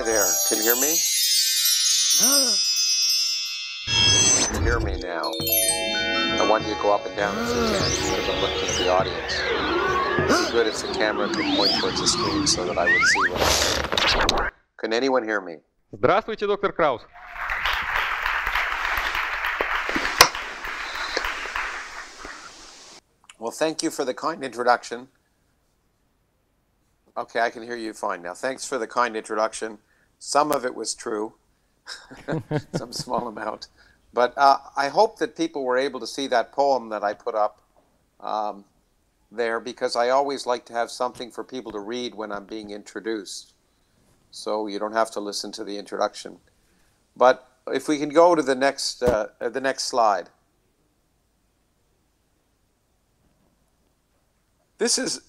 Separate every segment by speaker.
Speaker 1: Hi there. Can you hear me? Can you hear me now? I want you to go up and down as you can because I'm looking at the audience. It'd be good if the camera could point towards the screen so that I would see what I'm saying. Can anyone hear me?
Speaker 2: Здравствуйте, доктор Краус.
Speaker 1: Well, thank you for the kind introduction. Okay, I can hear you fine now. Thanks for the kind introduction. Some of it was true, some small amount. But uh, I hope that people were able to see that poem that I put up um, there because I always like to have something for people to read when I'm being introduced. So you don't have to listen to the introduction. But if we can go to the next, uh, uh, the next slide. This is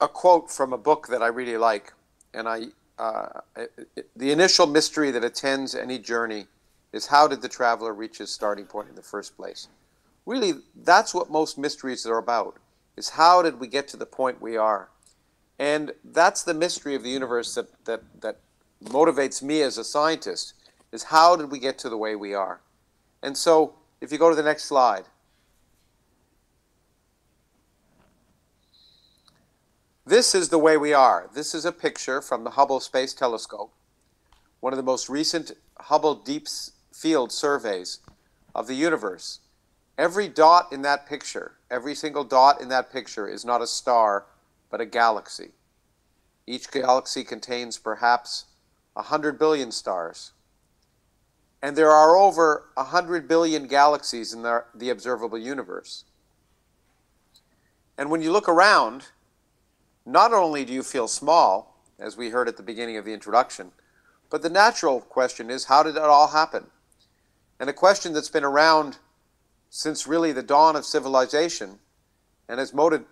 Speaker 1: a quote from a book that I really like, and I uh, the initial mystery that attends any journey is how did the traveler reach his starting point in the first place? Really, that's what most mysteries are about, is how did we get to the point we are? And that's the mystery of the universe that, that, that motivates me as a scientist, is how did we get to the way we are? And so, if you go to the next slide. This is the way we are. This is a picture from the Hubble Space Telescope, one of the most recent Hubble Deep Field surveys of the universe. Every dot in that picture, every single dot in that picture is not a star, but a galaxy. Each galaxy contains perhaps 100 billion stars. And there are over 100 billion galaxies in the, the observable universe. And when you look around, not only do you feel small, as we heard at the beginning of the introduction, but the natural question is how did it all happen? And a question that's been around since really the dawn of civilization and has motiv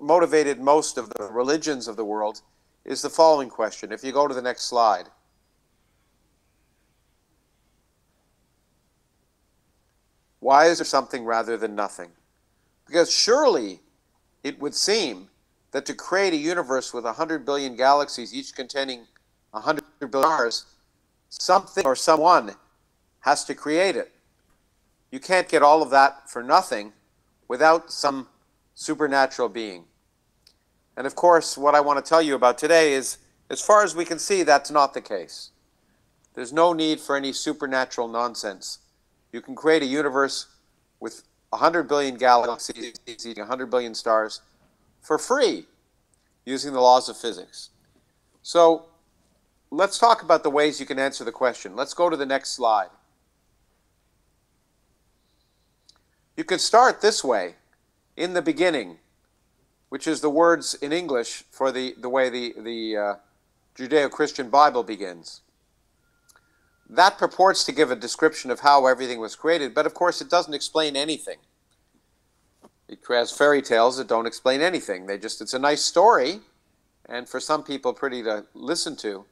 Speaker 1: motivated most of the religions of the world is the following question. If you go to the next slide. Why is there something rather than nothing? Because surely it would seem that to create a universe with 100 billion galaxies, each containing 100 billion stars, something or someone has to create it. You can't get all of that for nothing without some supernatural being. And of course, what I want to tell you about today is, as far as we can see, that's not the case. There's no need for any supernatural nonsense. You can create a universe with 100 billion galaxies, 100 billion stars, for free using the laws of physics. So let's talk about the ways you can answer the question. Let's go to the next slide. You could start this way, in the beginning, which is the words in English for the, the way the, the uh, Judeo-Christian Bible begins. That purports to give a description of how everything was created, but of course it doesn't explain anything. It has fairy tales that don't explain anything. They just, it's a nice story, and for some people pretty to listen to,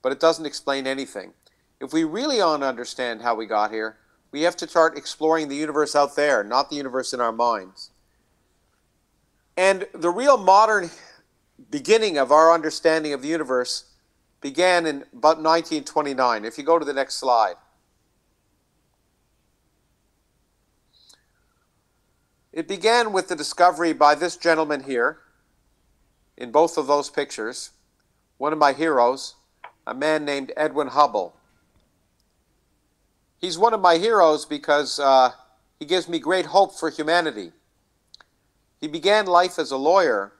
Speaker 1: but it doesn't explain anything. If we really want to understand how we got here, we have to start exploring the universe out there, not the universe in our minds. And the real modern beginning of our understanding of the universe began in about 1929. If you go to the next slide. It began with the discovery by this gentleman here, in both of those pictures, one of my heroes, a man named Edwin Hubble. He's one of my heroes because uh, he gives me great hope for humanity. He began life as a lawyer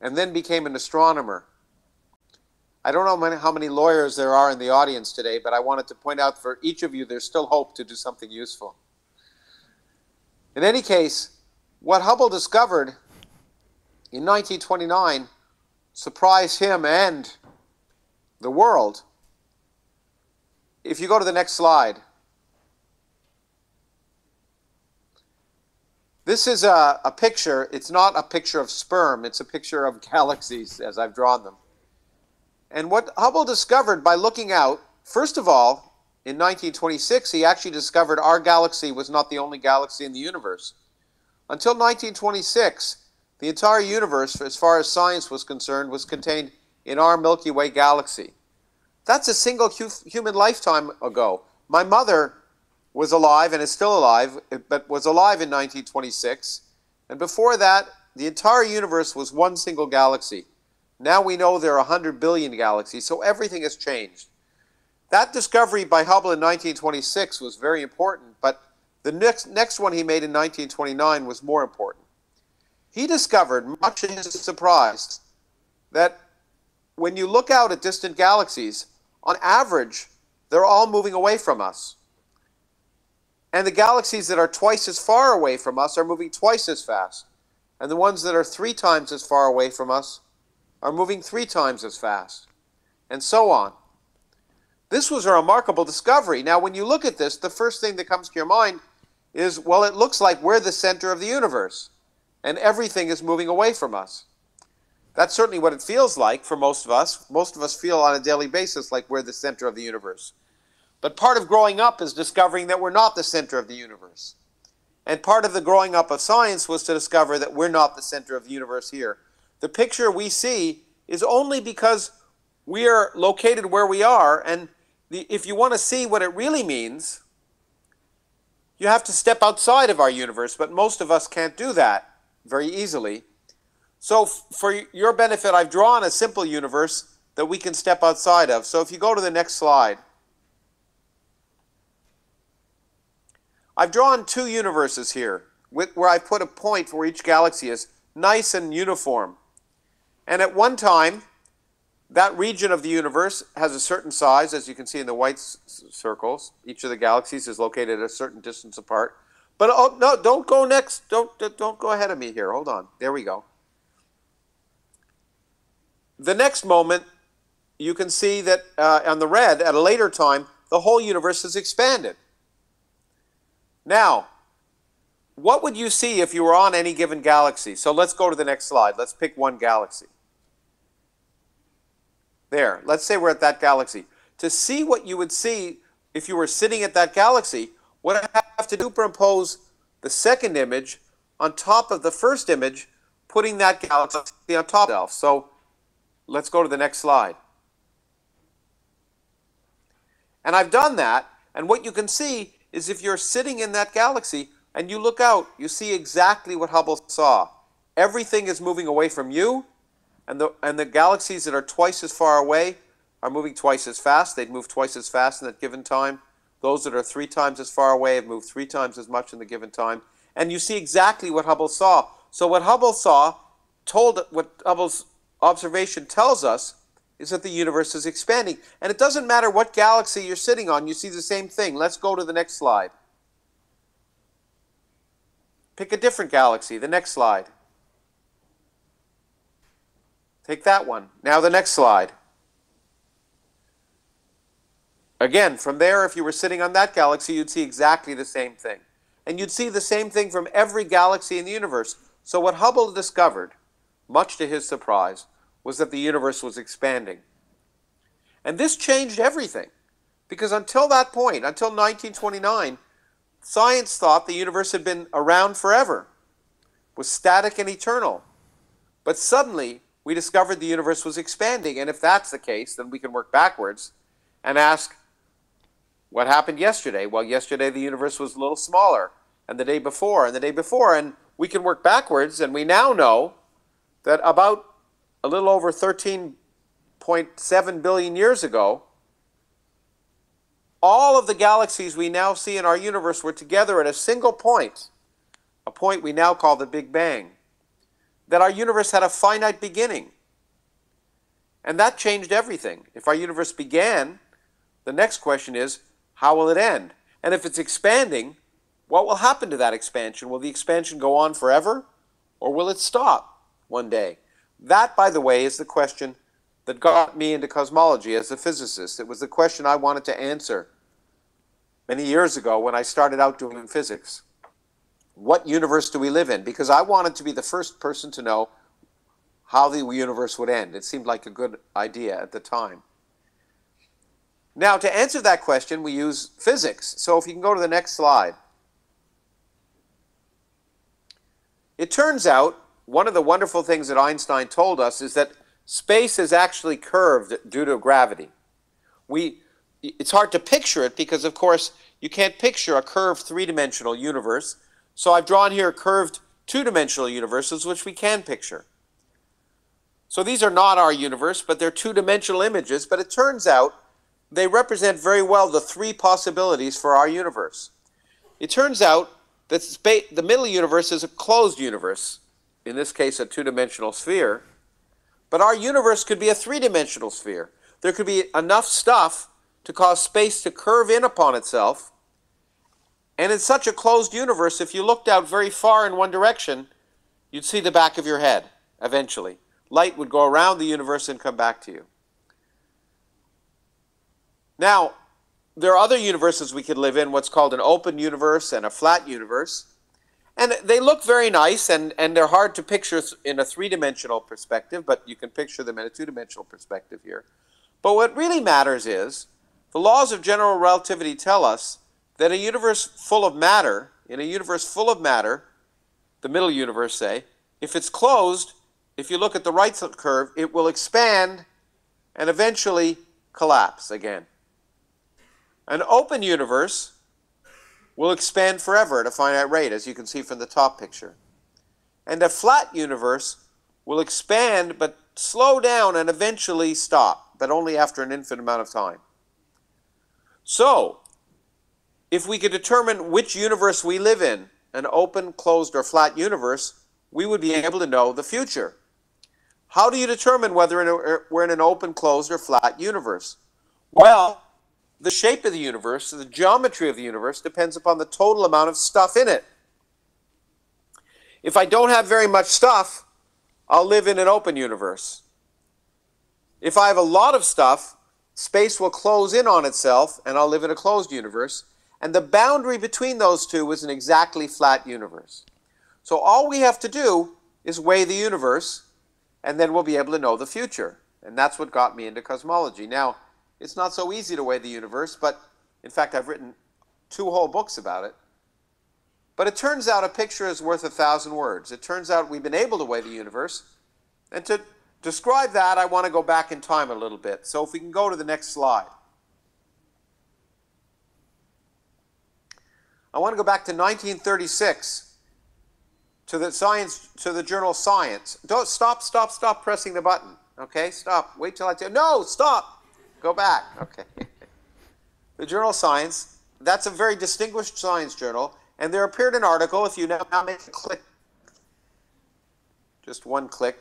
Speaker 1: and then became an astronomer. I don't know how many lawyers there are in the audience today, but I wanted to point out for each of you there's still hope to do something useful. In any case, what Hubble discovered in 1929 surprised him and the world. If you go to the next slide, this is a, a picture. It's not a picture of sperm, it's a picture of galaxies as I've drawn them. And what Hubble discovered by looking out, first of all, in 1926, he actually discovered our galaxy was not the only galaxy in the universe. Until 1926, the entire universe, as far as science was concerned, was contained in our Milky Way galaxy. That's a single hu- human lifetime ago. My mother was alive and is still alive, but was alive in 1926. And before that, the entire universe was one single galaxy. Now we know there are 100 billion galaxies, so everything has changed. That discovery by Hubble in 1926 was very important, but the next, next one he made in 1929 was more important. He discovered, much to his surprise, that when you look out at distant galaxies, on average, they're all moving away from us. And the galaxies that are twice as far away from us are moving twice as fast. And the ones that are three times as far away from us are moving three times as fast. And so on. This was a remarkable discovery. Now, when you look at this, the first thing that comes to your mind is well, it looks like we're the center of the universe, and everything is moving away from us. That's certainly what it feels like for most of us. Most of us feel on a daily basis like we're the center of the universe. But part of growing up is discovering that we're not the center of the universe. And part of the growing up of science was to discover that we're not the center of the universe here. The picture we see is only because we are located where we are, and the, if you want to see what it really means, you have to step outside of our universe, but most of us can't do that very easily. So, for your benefit, I've drawn a simple universe that we can step outside of. So, if you go to the next slide, I've drawn two universes here where I put a point where each galaxy is nice and uniform. And at one time, that region of the universe has a certain size, as you can see in the white circles. Each of the galaxies is located a certain distance apart. But oh, no, don't go next. Don't, don't go ahead of me here. Hold on. There we go. The next moment, you can see that uh, on the red, at a later time, the whole universe has expanded. Now, what would you see if you were on any given galaxy? So let's go to the next slide. Let's pick one galaxy. There, let's say we're at that galaxy. To see what you would see if you were sitting at that galaxy, what I have to do superimpose the second image on top of the first image, putting that galaxy on top of itself. So Let's go to the next slide. And I've done that, and what you can see is if you're sitting in that galaxy and you look out, you see exactly what Hubble saw. Everything is moving away from you, and the, and the galaxies that are twice as far away are moving twice as fast. They'd move twice as fast in that given time. Those that are three times as far away have moved three times as much in the given time. And you see exactly what Hubble saw. So what Hubble saw told what Hubble's observation tells us is that the universe is expanding. And it doesn't matter what galaxy you're sitting on, you see the same thing. Let's go to the next slide. Pick a different galaxy, the next slide. Take that one. Now the next slide. Again, from there, if you were sitting on that galaxy, you'd see exactly the same thing. And you'd see the same thing from every galaxy in the universe. So what Hubble discovered, much to his surprise, was that the universe was expanding. And this changed everything. Because until that point, until 1929, science thought the universe had been around forever, was static and eternal. But suddenly, we discovered the universe was expanding. And if that's the case, then we can work backwards and ask, what happened yesterday? Well, yesterday the universe was a little smaller, and the day before, and the day before. And we can work backwards, and we now know that about a little over 13.7 billion years ago, all of the galaxies we now see in our universe were together at a single point, a point we now call the Big Bang. That our universe had a finite beginning. And that changed everything. If our universe began, the next question is, how will it end? And if it's expanding, what will happen to that expansion? Will the expansion go on forever? Or will it stop one day? That, by the way, is the question that got me into cosmology as a physicist. It was the question I wanted to answer many years ago when I started out doing physics. What universe do we live in? Because I wanted to be the first person to know how the universe would end. It seemed like a good idea at the time. Now, to answer that question, we use physics. So if you can go to the next slide. It turns out one of the wonderful things that Einstein told us is that space is actually curved due to gravity. We, it's hard to picture it because, of course, you can't picture a curved three-dimensional universe. So I've drawn here curved two-dimensional universes, which we can picture. So these are not our universe, but they're two-dimensional images. But it turns out they represent very well the three possibilities for our universe. It turns out that the middle universe is a closed universe, in this case a two-dimensional sphere, but our universe could be a three-dimensional sphere. There could be enough stuff to cause space to curve in upon itself, and in such a closed universe, if you looked out very far in one direction, you'd see the back of your head, eventually. Light would go around the universe and come back to you. Now, there are other universes we could live in, what's called an open universe and a flat universe. And they look very nice, and, and they're hard to picture in a three-dimensional perspective, but you can picture them in a two-dimensional perspective here. But what really matters is, the laws of general relativity tell us that a universe full of matter, in a universe full of matter, the middle universe say, if it's closed, if you look at the right curve, it will expand and eventually collapse again. An open universe will expand forever at a finite rate, as you can see from the top picture. And a flat universe will expand but slow down and eventually stop, but only after an infinite amount of time. So, if we could determine which universe we live in, an open, closed, or flat universe, we would be able to know the future. How do you determine whether er, we're in an open, closed, or flat universe? Well, the shape of the universe, the geometry of the universe, depends upon the total amount of stuff in it. If I don't have very much stuff, I'll live in an open universe. If I have a lot of stuff, space will close in on itself and I'll live in a closed universe. And the boundary between those two is an exactly flat universe. So all we have to do is weigh the universe and then we'll be able to know the future. And that's what got me into cosmology. Now, it's not so easy to weigh the universe, but in fact, I've written two whole books about it. But it turns out a picture is worth a thousand words. It turns out we've been able to weigh the universe. And to describe that, I want to go back in time a little bit. So if we can go to the next slide. I want to go back to 1936 to the science to the journal Science. Don't stop, stop, stop pressing the button. Okay, stop. Wait till I tell. No, stop. Go back. Okay. the journal Science, that's a very distinguished science journal, and there appeared an article, if you now make a click, just one click,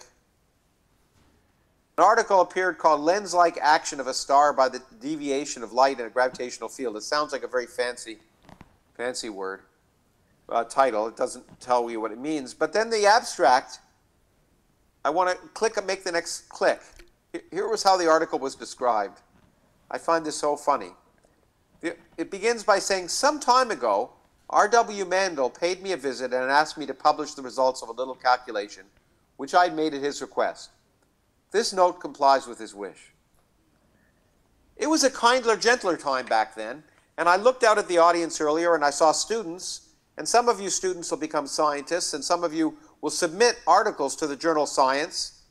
Speaker 1: an article appeared called Lens-like Action of a Star by the Deviation of Light in a Gravitational Field. It sounds like a very fancy, fancy word, uh, title. It doesn't tell you what it means. But then the abstract, I want to click and make the next click. Here was how the article was described. I find this so funny. It begins by saying, some time ago, R.W. Mandl paid me a visit and asked me to publish the results of a little calculation, which I had made at his request. This note complies with his wish. It was a kindler, gentler time back then, and I looked out at the audience earlier and I saw students, and some of you students will become scientists, and some of you will submit articles to the journal Science,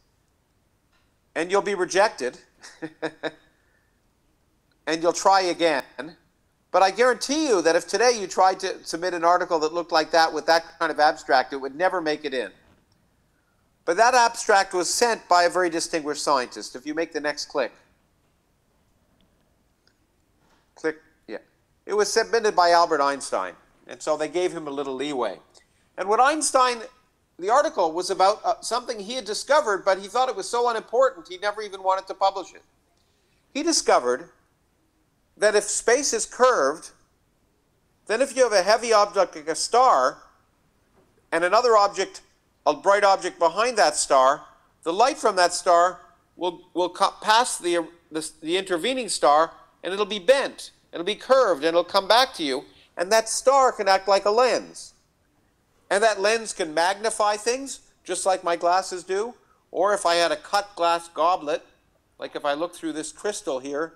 Speaker 1: and you'll be rejected. and you'll try again. But I guarantee you that if today you tried to submit an article that looked like that with that kind of abstract, it would never make it in. But that abstract was sent by a very distinguished scientist. If you make the next click yeah. It was submitted by Albert Einstein. And so they gave him a little leeway. And what Einstein, the article was about uh, something he had discovered, but he thought it was so unimportant he never even wanted to publish it. He discovered that if space is curved, then if you have a heavy object like a star and another object, a bright object behind that star, the light from that star will, will pass the, the, the intervening star and it'll be bent, it'll be curved, and it'll come back to you, and that star can act like a lens. And that lens can magnify things, just like my glasses do, or if I had a cut glass goblet, like if I look through this crystal here,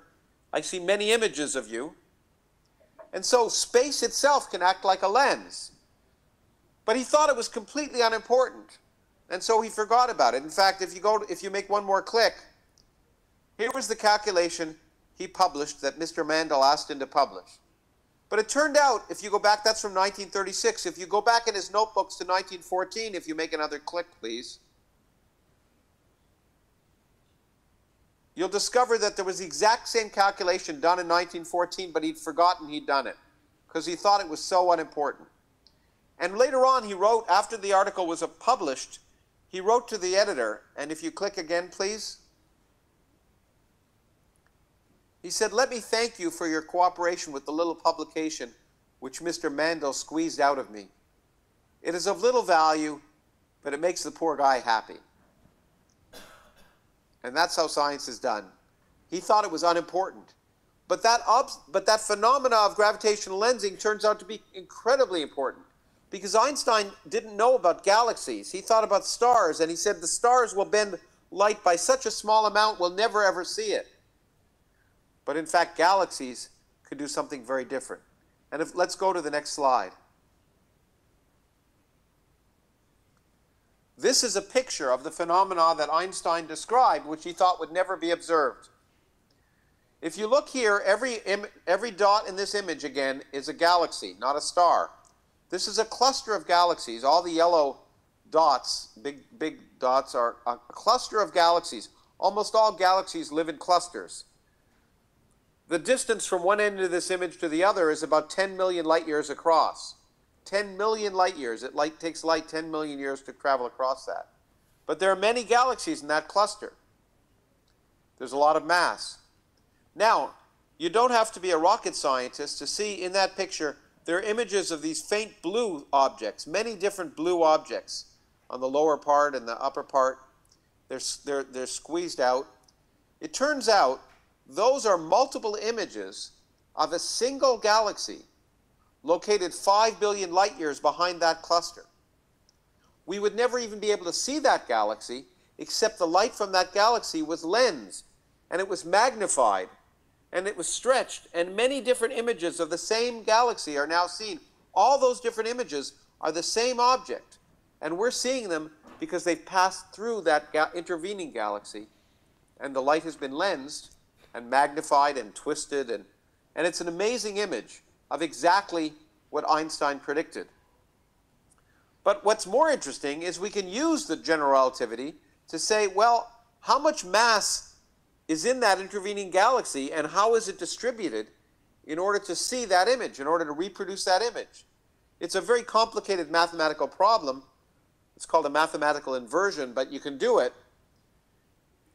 Speaker 1: I see many images of you. And so space itself can act like a lens. But he thought it was completely unimportant. And so he forgot about it. In fact, if you go if you make one more click, here was the calculation he published that Mr. Mandl asked him to publish. But it turned out, if you go back, that's from 1936. If you go back in his notebooks to 1914, if you make another click, please, you'll discover that there was the exact same calculation done in 1914, but he'd forgotten he'd done it because he thought it was so unimportant. And later on, he wrote, after the article was published, he wrote to the editor, and if you click again, please. He said, Let me thank you for your cooperation with the little publication which Mr. Mandl squeezed out of me. It is of little value, but it makes the poor guy happy. And that's how science is done. He thought it was unimportant. But that, but that phenomena of gravitational lensing turns out to be incredibly important because Einstein didn't know about galaxies. He thought about stars, and he said the stars will bend light by such a small amount we'll never ever see it. But in fact, galaxies could do something very different. And if, let's go to the next slide. This is a picture of the phenomena that Einstein described, which he thought would never be observed. If you look here, every, every dot in this image again is a galaxy, not a star. This is a cluster of galaxies. All the yellow dots, big, big dots, are a cluster of galaxies. Almost all galaxies live in clusters. The distance from one end of this image to the other is about 10 million light years across. 10 million light years. It light, takes light 10 million years to travel across that. But there are many galaxies in that cluster. There's a lot of mass. Now, you don't have to be a rocket scientist to see in that picture there are images of these faint blue objects, many different blue objects on the lower part and the upper part. They're, they're, they're squeezed out. It turns out those are multiple images of a single galaxy located 5 billion light years behind that cluster. We would never even be able to see that galaxy except the light from that galaxy was lensed and it was magnified and it was stretched and many different images of the same galaxy are now seen. All those different images are the same object and we're seeing them because they've passed through that ga intervening galaxy and the light has been lensed and magnified and twisted. And, and it's an amazing image of exactly what Einstein predicted. But what's more interesting is we can use the general relativity to say, well, how much mass is in that intervening galaxy and how is it distributed in order to see that image, in order to reproduce that image? It's a very complicated mathematical problem. It's called a mathematical inversion, but you can do it.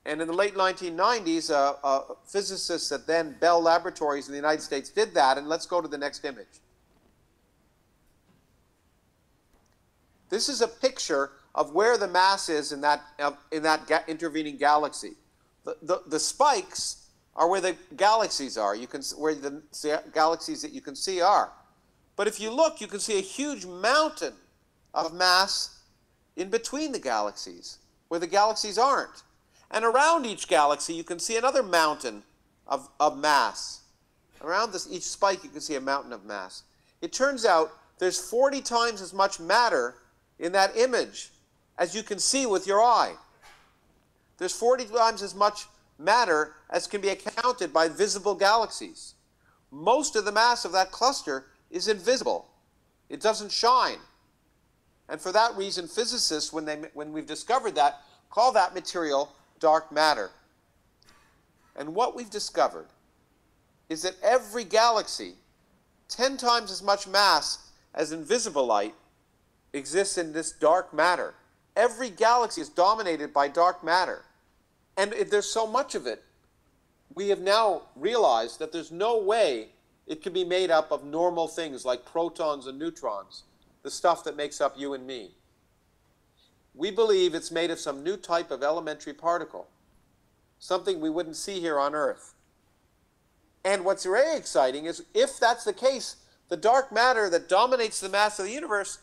Speaker 1: And in the late 1990s, uh, uh, physicists at then Bell Laboratories in the United States did that. And let's go to the next image. This is a picture of where the mass is in that, uh, in that ga intervening galaxy. The, the, the, spikes are where the galaxies are, you can, where the galaxies that you can see are. But if you look, you can see a huge mountain of mass in between the galaxies, where the galaxies aren't. And around each galaxy, you can see another mountain of, of mass. Around this, each spike, you can see a mountain of mass. It turns out there's 40 times as much matter in that image as you can see with your eye. There's 40 times as much matter as can be accounted by visible galaxies. Most of the mass of that cluster is invisible. It doesn't shine. And for that reason, physicists, when, they, when we've discovered that, call that material dark matter. And what we've discovered is that every galaxy, 10 times as much mass as invisible light, exists in this dark matter. Every galaxy is dominated by dark matter. And if there's so much of it, we have now realized that there's no way it can be made up of normal things like protons and neutrons, the stuff that makes up you and me. We believe it's made of some new type of elementary particle, something we wouldn't see here on Earth. And what's very exciting is if that's the case, the dark matter that dominates the mass of the universe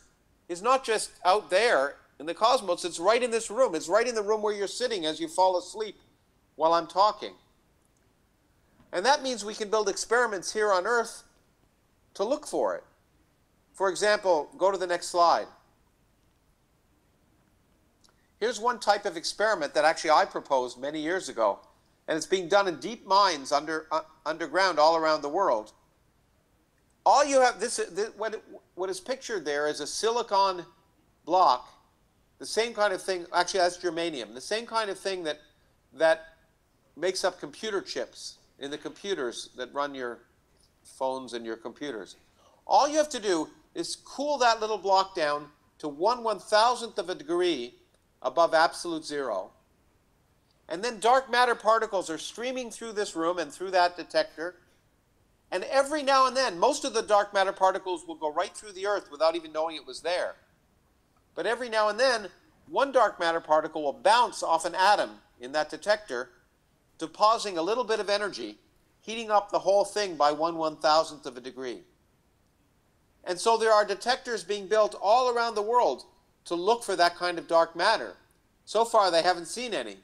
Speaker 1: is not just out there in the cosmos, it's right in this room. It's right in the room where you're sitting as you fall asleep while I'm talking. And that means we can build experiments here on Earth to look for it. For example, go to the next slide. Here's one type of experiment that actually I proposed many years ago. and it's being done in deep mines under uh, underground all around the world. All you have this, this what what is pictured there is a silicon block, the same kind of thing. Actually, that's germanium, the same kind of thing that that makes up computer chips in the computers that run your phones and your computers. All you have to do is cool that little block down to one one thousandth of a degree above absolute zero. And then dark matter particles are streaming through this room and through that detector. And every now and then, most of the dark matter particles will go right through the Earth without even knowing it was there. But every now and then, one dark matter particle will bounce off an atom in that detector, depositing a little bit of energy, heating up the whole thing by one one thousandth of a degree. And so there are detectors being built all around the world to look for that kind of dark matter. So far, they haven't seen any.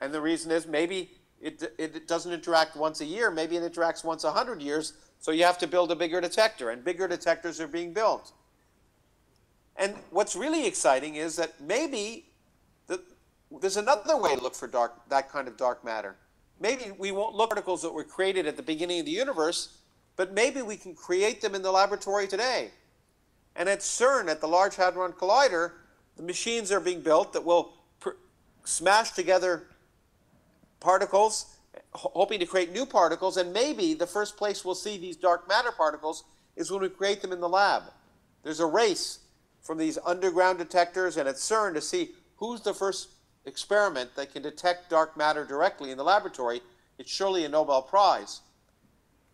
Speaker 1: And the reason is maybe it, it doesn't interact once a year, maybe it interacts once a hundred years, so you have to build a bigger detector, and bigger detectors are being built. And what's really exciting is that maybe the, there's another way to look for dark, that kind of dark matter. Maybe we won't look at particles that were created at the beginning of the universe, but maybe we can create them in the laboratory today. And at CERN, at the Large Hadron Collider, the machines are being built that will smash together particles, hoping to create new particles, and maybe the first place we'll see these dark matter particles is when we create them in the lab. There's a race from these underground detectors and at CERN to see who's the first experiment that can detect dark matter directly in the laboratory. It's surely a Nobel Prize.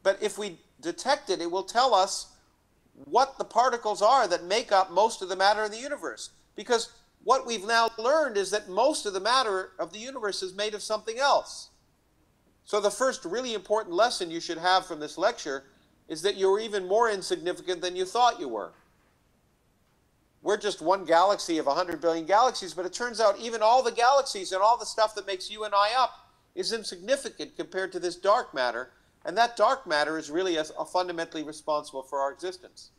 Speaker 1: But if we detect it, it will tell us what the particles are that make up most of the matter in the universe. Because what we've now learned is that most of the matter of the universe is made of something else. So the first really important lesson you should have from this lecture is that you're even more insignificant than you thought you were. We're just one galaxy of 100 billion galaxies, but it turns out even all the galaxies and all the stuff that makes you and I up is insignificant compared to this dark matter and that dark matter is really a, a fundamentally responsible for our existence.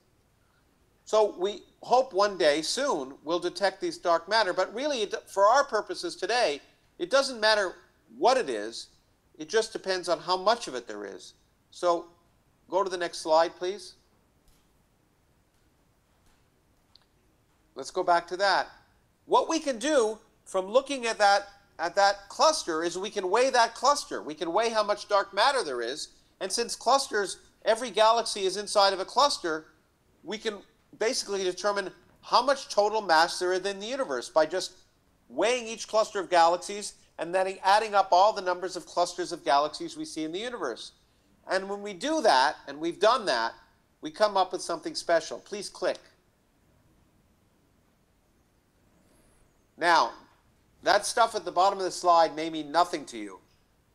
Speaker 1: So we hope one day soon we'll detect these dark matter, but really for our purposes today, it doesn't matter what it is, it just depends on how much of it there is. So go to the next slide, please. Let's go back to that. What we can do from looking at that at that cluster is we can weigh that cluster. We can weigh how much dark matter there is. And since clusters, every galaxy is inside of a cluster, we can basically determine how much total mass there is in the universe by just weighing each cluster of galaxies and then adding up all the numbers of clusters of galaxies we see in the universe. And when we do that, and we've done that, we come up with something special. Please click. Now, that stuff at the bottom of the slide may mean nothing to you.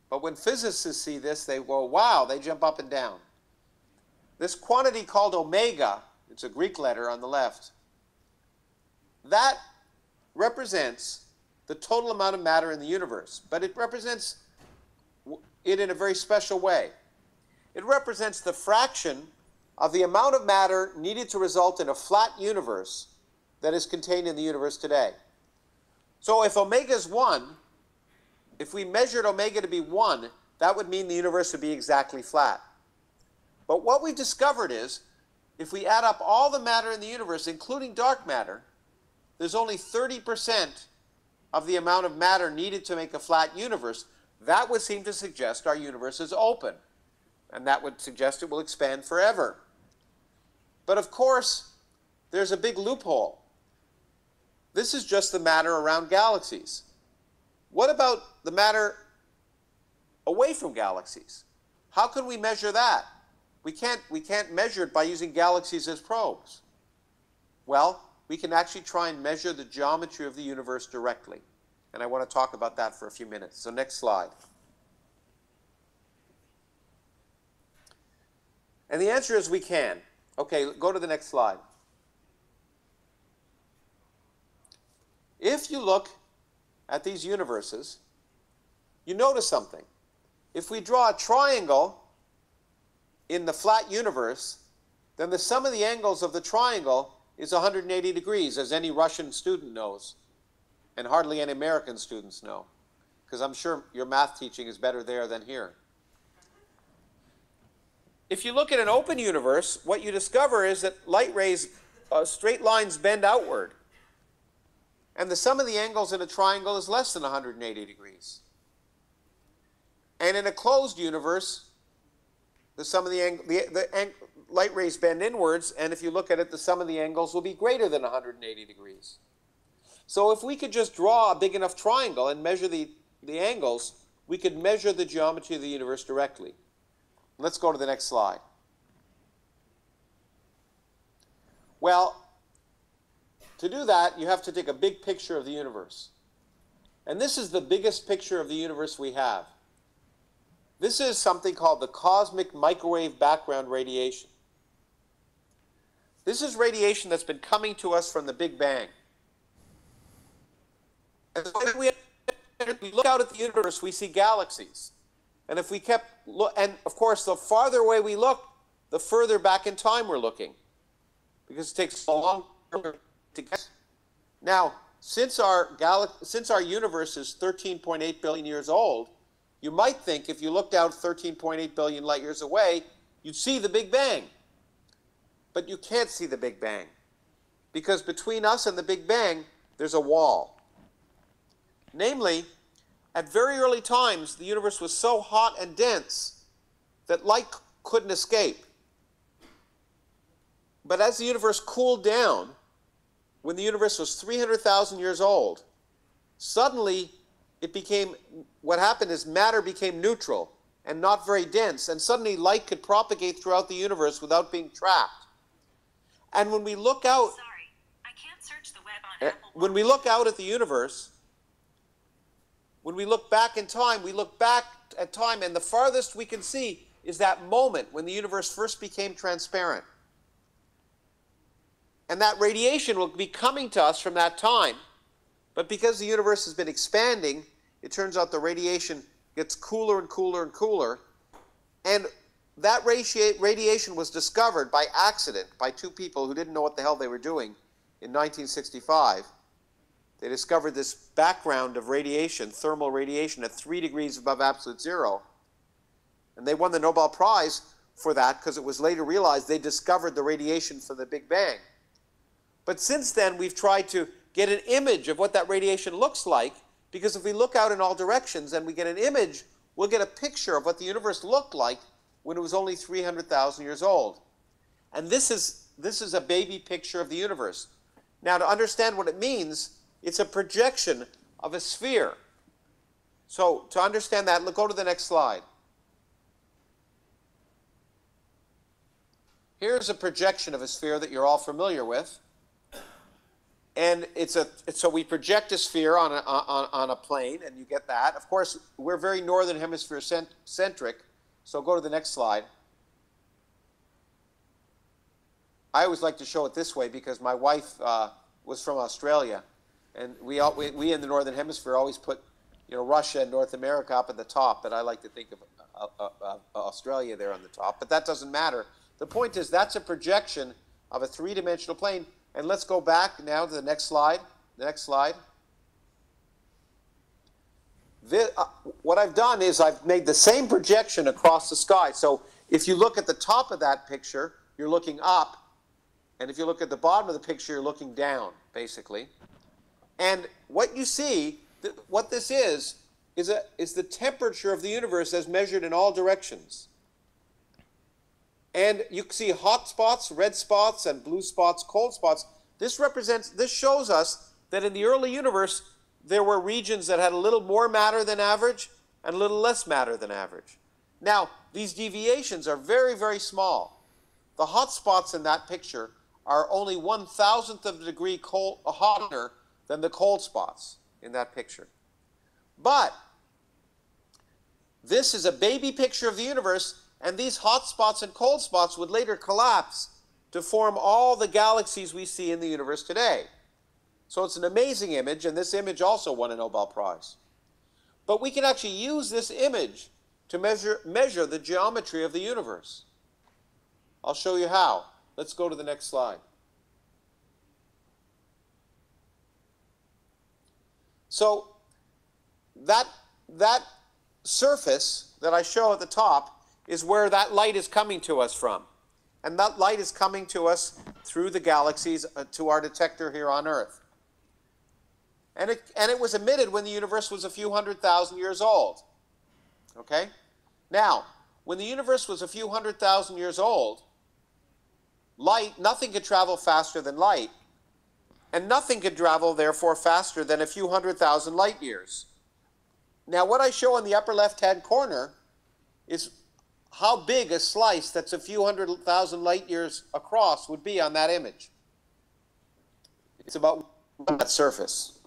Speaker 1: But when physicists see this, they go, wow, they jump up and down. This quantity called omega, it's a Greek letter on the left, that represents the total amount of matter in the universe. But it represents it in a very special way. It represents the fraction of the amount of matter needed to result in a flat universe that is contained in the universe today. So if omega is 1, if we measured omega to be 1, that would mean the universe would be exactly flat. But what we've discovered is, if we add up all the matter in the universe, including dark matter, there's only 30% of the amount of matter needed to make a flat universe. That would seem to suggest our universe is open. And that would suggest it will expand forever. But of course, there's a big loophole. This is just the matter around galaxies. What about the matter away from galaxies? How can we measure that? We can't, we can't measure it by using galaxies as probes. Well, we can actually try and measure the geometry of the universe directly. And I want to talk about that for a few minutes. So next slide. And the answer is we can. Okay, go to the next slide. If you look at these universes, you notice something. If we draw a triangle in the flat universe, then the sum of the angles of the triangle is 180 degrees, as any Russian student knows, and hardly any American students know. because I'm sure your math teaching is better there than here. If you look at an open universe, what you discover is that light rays, uh, straight lines bend outward. And the sum of the angles in a triangle is less than 180 degrees. And in a closed universe, the sum of the, the, the ang- light rays bend inwards, and if you look at it, the sum of the angles will be greater than 180 degrees. So if we could just draw a big enough triangle and measure the, the angles, we could measure the geometry of the universe directly. Let's go to the next slide. Well, to do that, you have to take a big picture of the universe. And this is the biggest picture of the universe we have. This is something called the cosmic microwave background radiation. This is radiation that's been coming to us from the Big Bang. And so if we, we look out at the universe, we see galaxies. And if we kept look, and of course, the farther away we look, the further back in time we're looking, because it takes so long to. Now, since our since our universe is 13.8 billion years old, you might think if you looked out 13.8 billion light years away, you'd see the Big Bang. But you can't see the Big Bang, because between us and the Big Bang, there's a wall. Namely, at very early times, the universe was so hot and dense that light couldn't escape. But as the universe cooled down, when the universe was 300,000 years old, suddenly it became what happened is matter became neutral and not very dense, and suddenly light could propagate throughout the universe without being trapped. And when we look out,
Speaker 2: Sorry, I can't search the web on
Speaker 1: eh,
Speaker 2: Apple.
Speaker 1: when we look out at the universe, when we look back in time, we look back at time, and the farthest we can see is that moment when the universe first became transparent. And that radiation will be coming to us from that time. But because the universe has been expanding, it turns out the radiation gets cooler and cooler and cooler. And that radiation was discovered by accident by two people who didn't know what the hell they were doing in 1965. They discovered this background of radiation, thermal radiation, at three degrees above absolute zero. And they won the Nobel Prize for that because it was later realized they discovered the radiation from the Big Bang. But since then, we've tried to get an image of what that radiation looks like because if we look out in all directions and we get an image, we'll get a picture of what the universe looked like when it was only 300,000 years old. And this is, this is a baby picture of the universe. Now, to understand what it means, it's a projection of a sphere. So, to understand that, go to the next slide. Here's a projection of a sphere that you're all familiar with. And it's a so we project a sphere on a, on, on a plane, and you get that. Of course, we're very northern hemisphere cent- centric. So go to the next slide. I always like to show it this way because my wife uh, was from Australia, and we, all, we we in the northern hemisphere always put you know Russia and North America up at the top, but I like to think of uh, uh, uh, Australia there on the top. But that doesn't matter. The point is that's a projection of a three-dimensional plane. And let's go back now to the next slide. The next slide. This, uh, what I've done is I've made the same projection across the sky. So if you look at the top of that picture, you're looking up. And if you look at the bottom of the picture, you're looking down, basically. And what you see, th- what this is, is, a, is the temperature of the universe as measured in all directions. And you can see hot spots, red spots, and blue spots, cold spots. This represents, this shows us that in the early universe, there were regions that had a little more matter than average and a little less matter than average. Now, these deviations are very, very small. The hot spots in that picture are only one thousandth of a degree cold, hotter than the cold spots in that picture. But this is a baby picture of the universe and these hot spots and cold spots would later collapse to form all the galaxies we see in the universe today. So it's an amazing image, and this image also won a Nobel Prize. But we can actually use this image to measure, measure the geometry of the universe. I'll show you how. Let's go to the next slide. So that that surface that I show at the top is where that light is coming to us from. And that light is coming to us through the galaxies uh, to our detector here on Earth. And it, and it was emitted when the universe was a few hundred thousand years old. Okay? Now, when the universe was a few hundred thousand years old, light, nothing could travel faster than light. And nothing could travel, therefore, faster than a few hundred thousand light years. Now, what I show in the upper left hand corner is how big a slice that's a few hundred thousand light years across would be on that image. It's about that surface.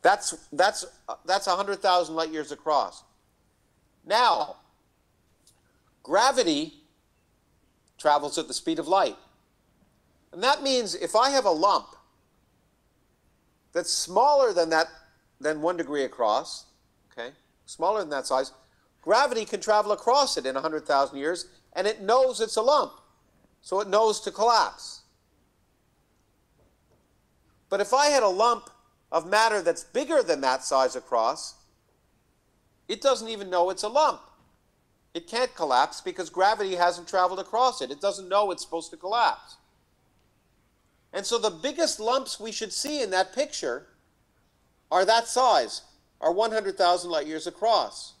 Speaker 1: That's that's that's a hundred thousand light years across. Now, gravity travels at the speed of light, and that means if I have a lump that's smaller than that than one degree across, okay, smaller than that size, Gravity can travel across it in 100,000 years, and it knows it's a lump. So it knows to collapse. But if I had a lump of matter that's bigger than that size across, it doesn't even know it's a lump. It can't collapse because gravity hasn't traveled across it. It doesn't know it's supposed to collapse. And so the biggest lumps we should see in that picture are that size, are 100,000 light years across.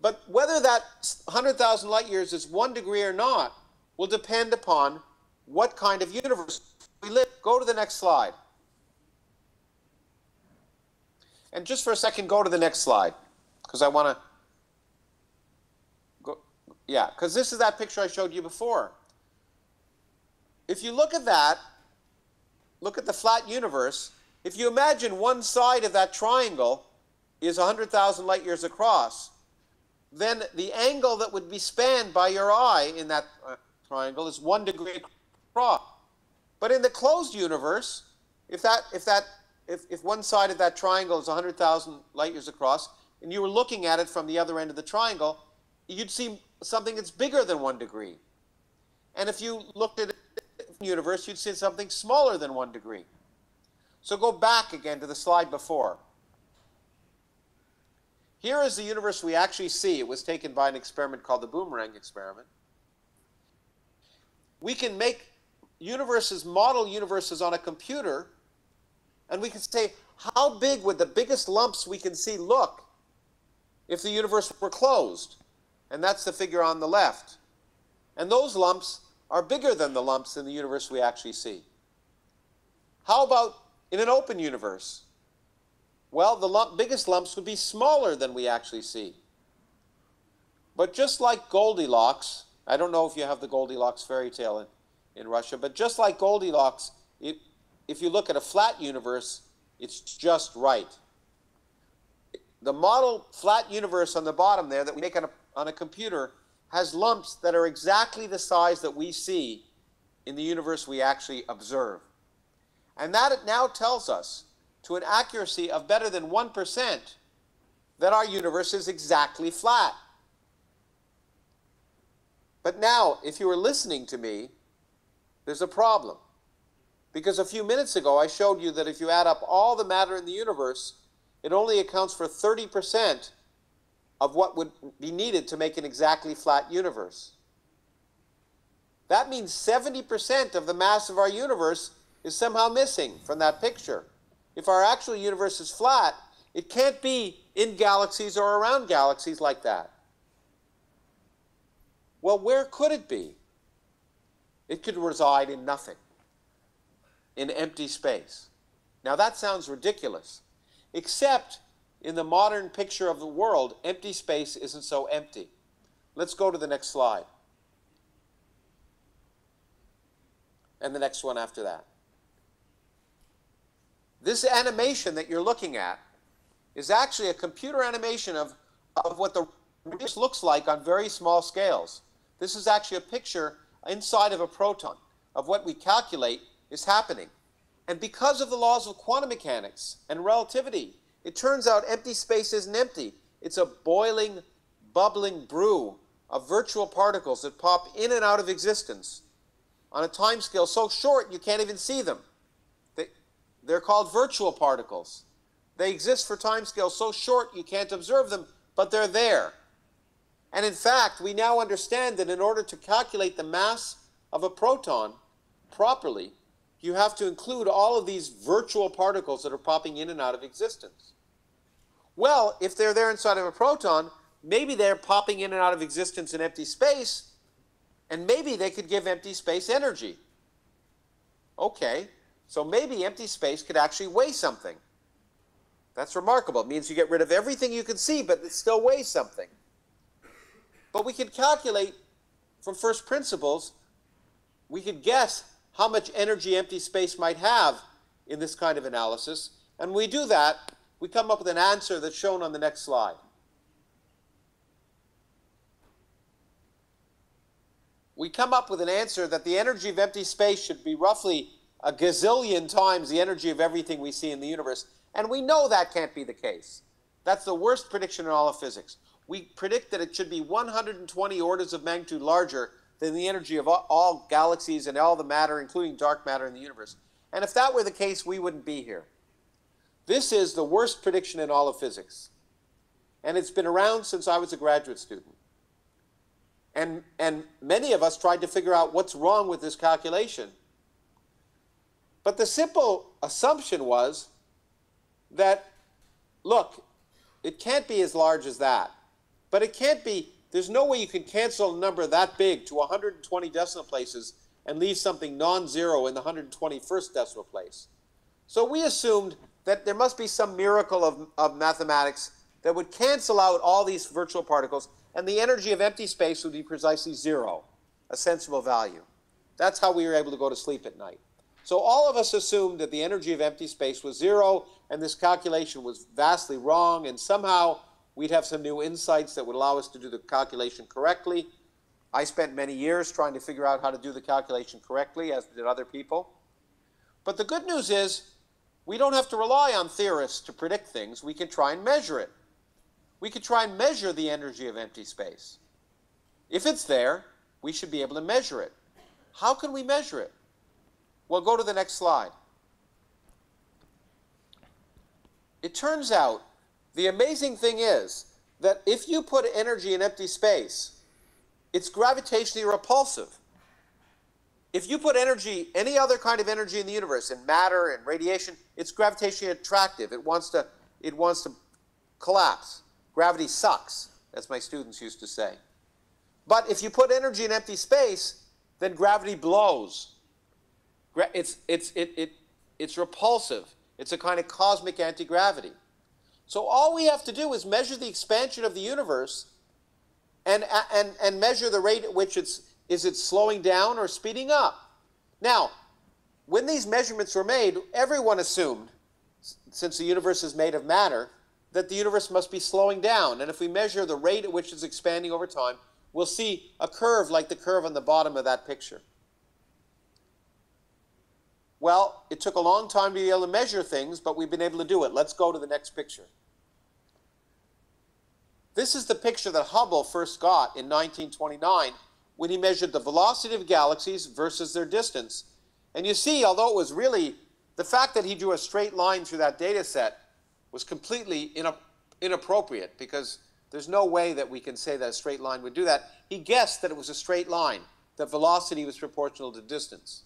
Speaker 1: But whether that 100,000 light years is one degree or not will depend upon what kind of universe we live. Go to the next slide. And just for a second, go to the next slide because I want to. Yeah, because this is that picture I showed you before. If you look at that, look at the flat universe. If you imagine one side of that triangle is 100,000 light years across, then the angle that would be spanned by your eye in that uh, triangle is one degree across. But in the closed universe, if that if that if, if one side of that triangle is 100,000 light years across, and you were looking at it from the other end of the triangle, you'd see something that's bigger than one degree. And if you looked at the universe, you'd see something smaller than one degree. So go back again to the slide before. Here is the universe we actually see. It was taken by an experiment called the boomerang experiment. We can make universes, model universes on a computer, and we can say, how big would the biggest lumps we can see look if the universe were closed? And that's the figure on the left. And those lumps are bigger than the lumps in the universe we actually see. How about in an open universe? Well, the lump, biggest lumps would be smaller than we actually see. But just like Goldilocks, I don't know if you have the Goldilocks fairy tale in, in Russia, but just like Goldilocks, it, if you look at a flat universe, it's just right. The model flat universe on the bottom there that we make on a, on a computer has lumps that are exactly the size that we see in the universe we actually observe. And that now tells us to an accuracy of better than 1% that our universe is exactly flat. But now, if you were listening to me, there's a problem. Because a few minutes ago, I showed you that if you add up all the matter in the universe, it only accounts for 30% of what would be needed to make an exactly flat universe. That means 70% of the mass of our universe is somehow missing from that picture if our actual universe is flat, it can't be in galaxies or around galaxies like that. Well, where could it be? It could reside in nothing, in empty space. Now that sounds ridiculous, except in the modern picture of the world, empty space isn't so empty. Let's go to the next slide. And the next one after that. This animation that you're looking at is actually a computer animation of, of what the radius looks like on very small scales. This is actually a picture inside of a proton of what we calculate is happening. And because of the laws of quantum mechanics and relativity, it turns out empty space isn't empty. It's a boiling, bubbling brew of virtual particles that pop in and out of existence on a time scale so short you can't even see them. They're called virtual particles. They exist for timescales so short you can't observe them, but they're there. And in fact, we now understand that in order to calculate the mass of a proton properly, you have to include all of these virtual particles that are popping in and out of existence. Well, if they're there inside of a proton, maybe they're popping in and out of existence in empty space, and maybe they could give empty space energy. Okay, so maybe empty space could actually weigh something. That's remarkable. It means you get rid of everything you can see, but it still weighs something. But we could calculate from first principles, we could guess how much energy empty space might have in this kind of analysis. And we do that, we come up with an answer that's shown on the next slide. We come up with an answer that the energy of empty space should be roughly a gazillion times the energy of everything we see in the universe. And we know that can't be the case. That's the worst prediction in all of physics. We predict that it should be 120 orders of magnitude larger than the energy of all, galaxies and all the matter, including dark matter in the universe. And if that were the case, we wouldn't be here. This is the worst prediction in all of physics. And it's been around since I was a graduate student. And, and many of us tried to figure out what's wrong with this calculation. But the simple assumption was that, look, it can't be as large as that. But it can't be there's no way you can cancel a number that big to 120 decimal places and leave something non-zero in the 121st decimal place. So we assumed that there must be some miracle of, of mathematics that would cancel out all these virtual particles and the energy of empty space would be precisely zero, a sensible value. That's how we were able to go to sleep at night. So all of us assumed that the energy of empty space was zero and this calculation was vastly wrong and somehow we'd have some new insights that would allow us to do the calculation correctly. I spent many years trying to figure out how to do the calculation correctly, as did other people. But the good news is we don't have to rely on theorists to predict things. We can try and measure it. We can try and measure the energy of empty space. If it's there, we should be able to measure it. How can we measure it? Well, go to the next slide. It turns out the amazing thing is that if you put energy in empty space, it's gravitationally repulsive. If you put energy, any other kind of energy in the universe, in matter and radiation, it's gravitationally attractive. It wants to, it wants to collapse. Gravity sucks, as my students used to say. But if you put energy in empty space, then gravity blows. It's, it's, it, it, it's repulsive. It's a kind of cosmic anti-gravity. So all we have to do is measure the expansion of the universe and, and, and measure the rate at which it's, is it slowing down or speeding up. Now, when these measurements were made, everyone assumed, since the universe is made of matter, that the universe must be slowing down. And if we measure the rate at which it's expanding over time, we'll see a curve like the curve on the bottom of that picture. Well, it took a long time to be able to measure things, but we've been able to do it. Let's go to the next picture. This is the picture that Hubble first got in 1929 when he measured the velocity of galaxies versus their distance. And you see, although it was really, the fact that he drew a straight line through that data set was completely inappropriate because there's no way that we can say that a straight line would do that. He guessed that it was a straight line, that velocity was proportional to distance.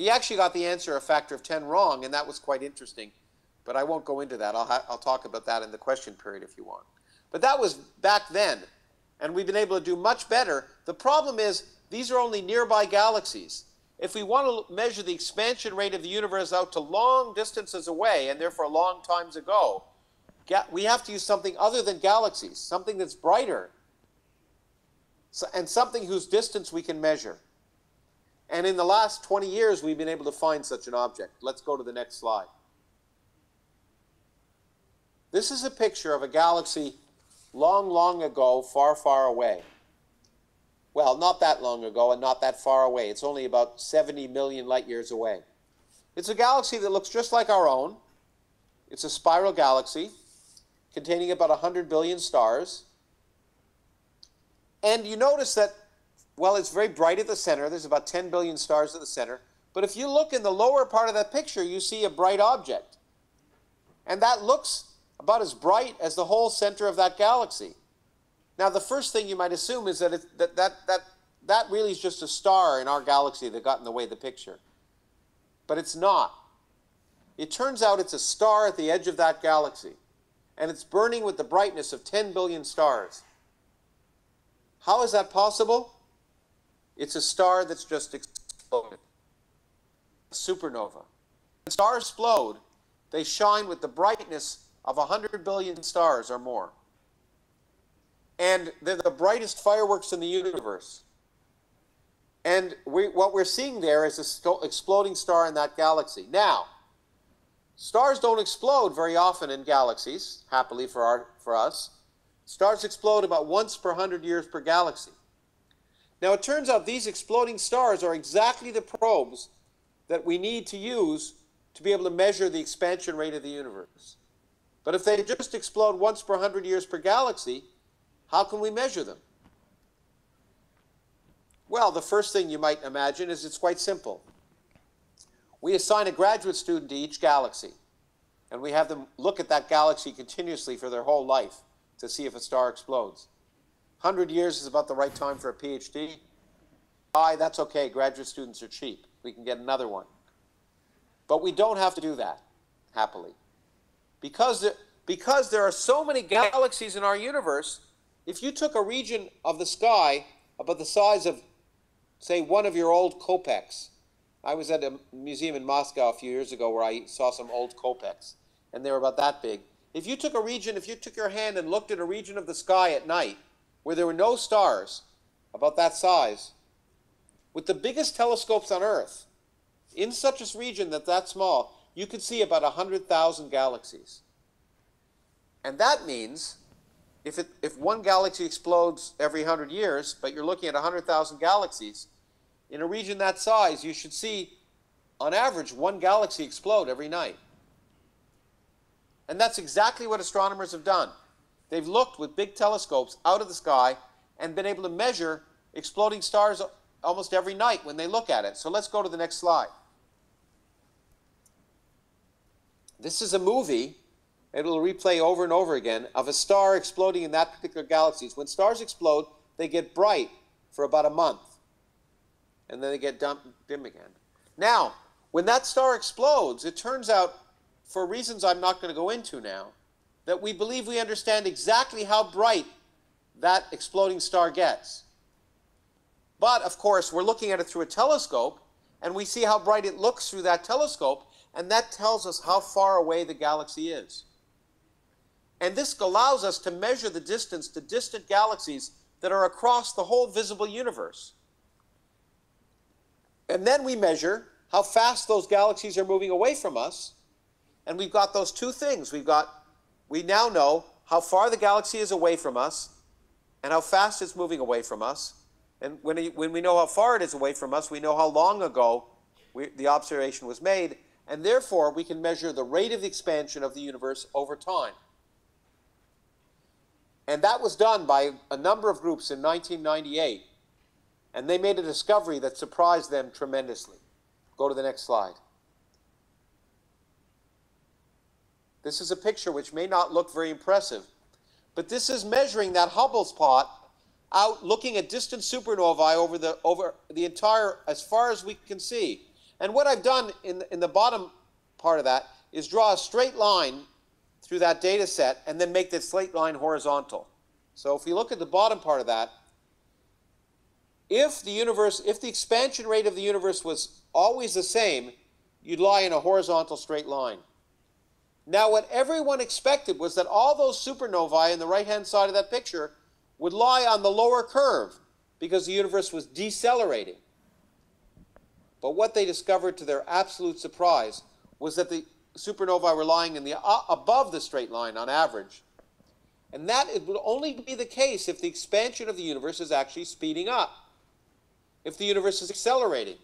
Speaker 1: He actually got the answer a factor of 10 wrong, and that was quite interesting. But I won't go into that. I'll, I'll talk about that in the question period if you want. But that was back then, and we've been able to do much better. The problem is these are only nearby galaxies. If we want to measure the expansion rate of the universe out to long distances away, and therefore long times ago, we have to use something other than galaxies, something that's brighter, and something whose distance we can measure. And in the last 20 years, we've been able to find such an object. Let's go to the next slide. This is a picture of a galaxy long, long ago, far, far away. Well, not that long ago and not that far away. It's only about 70 million light years away. It's a galaxy that looks just like our own. It's a spiral galaxy containing about 100 billion stars. And you notice that, well, it's very bright at the center. There's about 10 billion stars at the center. But if you look in the lower part of that picture, you see a bright object. And that looks about as bright as the whole center of that galaxy. Now, the first thing you might assume is that, it, that, that, that that really is just a star in our galaxy that got in the way of the picture. But it's not. It turns out it's a star at the edge of that galaxy, and it's burning with the brightness of 10 billion stars. How is that possible? It's a star that's just exploded. A supernova. When stars explode, they shine with the brightness of 100 billion stars or more. And they're the brightest fireworks in the universe. And we, what we're seeing there is an exploding star in that galaxy. Now, stars don't explode very often in galaxies, happily for, our, for us. Stars explode about once per 100 years per galaxy. Now, it turns out these exploding stars are exactly the probes that we need to use to be able to measure the expansion rate of the universe. But if they just explode once per 100 years per galaxy, how can we measure them? Well, the first thing you might imagine is it's quite simple. We assign a graduate student to each galaxy, and we have them look at that galaxy continuously for their whole life to see if a star explodes. 100 years is about the right time for a PhD. Aye, that's okay. Graduate students are cheap. We can get another one. But we don't have to do that, happily. Because there, because there are so many galaxies in our universe, if you took a region of the sky about the size of say, one of your old Kopecks. I was at a museum in Moscow a few years ago where I saw some old Kopecks, and they were about that big. If you took a region, if you took your hand and looked at a region of the sky at night where there were no stars about that size, with the biggest telescopes on Earth, in such a region that's that small, you could see about 100,000 galaxies. And that means if, it, if one galaxy explodes every 100 years, but you're looking at 100,000 galaxies, in a region that size, you should see, on average, one galaxy explode every night. And that's exactly what astronomers have done. They've looked with big telescopes out of the sky and been able to measure exploding stars almost every night when they look at it. So let's go to the next slide. This is a movie it'll replay over and over again of a star exploding in that particular galaxy. When stars explode, they get bright for about a month, and then they get dim again. Now, when that star explodes, it turns out, for reasons I'm not going to go into now, that we believe we understand exactly how bright that exploding star gets. But, of course, we're looking at it through a telescope, and we see how bright it looks through that telescope, and that tells us how far away the galaxy is. And this allows us to measure the distance to distant galaxies that are across the whole visible universe. And then we measure how fast those galaxies are moving away from us. And we've got those two things. We've got, we now know how far the galaxy is away from us and how fast it's moving away from us. And when, when we know how far it is away from us, we know how long ago we, the observation was made. And therefore, we can measure the rate of the expansion of the universe over time. And that was done by a number of groups in 1998. And they made a discovery that surprised them tremendously. Go to the next slide. This is a picture which may not look very impressive, but this is measuring that Hubble spot out looking at distant supernovae over the, over the entire, as far as we can see. And what I've done in, in the bottom part of that is draw a straight line through that data set and then make that straight line horizontal. So if you look at the bottom part of that, if the universe, if the expansion rate of the universe was always the same, you'd lie in a horizontal straight line. Now, what everyone expected was that all those supernovae in the right-hand side of that picture would lie on the lower curve because the universe was decelerating. But what they discovered to their absolute surprise was that the supernovae were lying in the, uh, above the straight line on average. And that it would only be the case if the expansion of the universe is actually speeding up, if the universe is accelerating.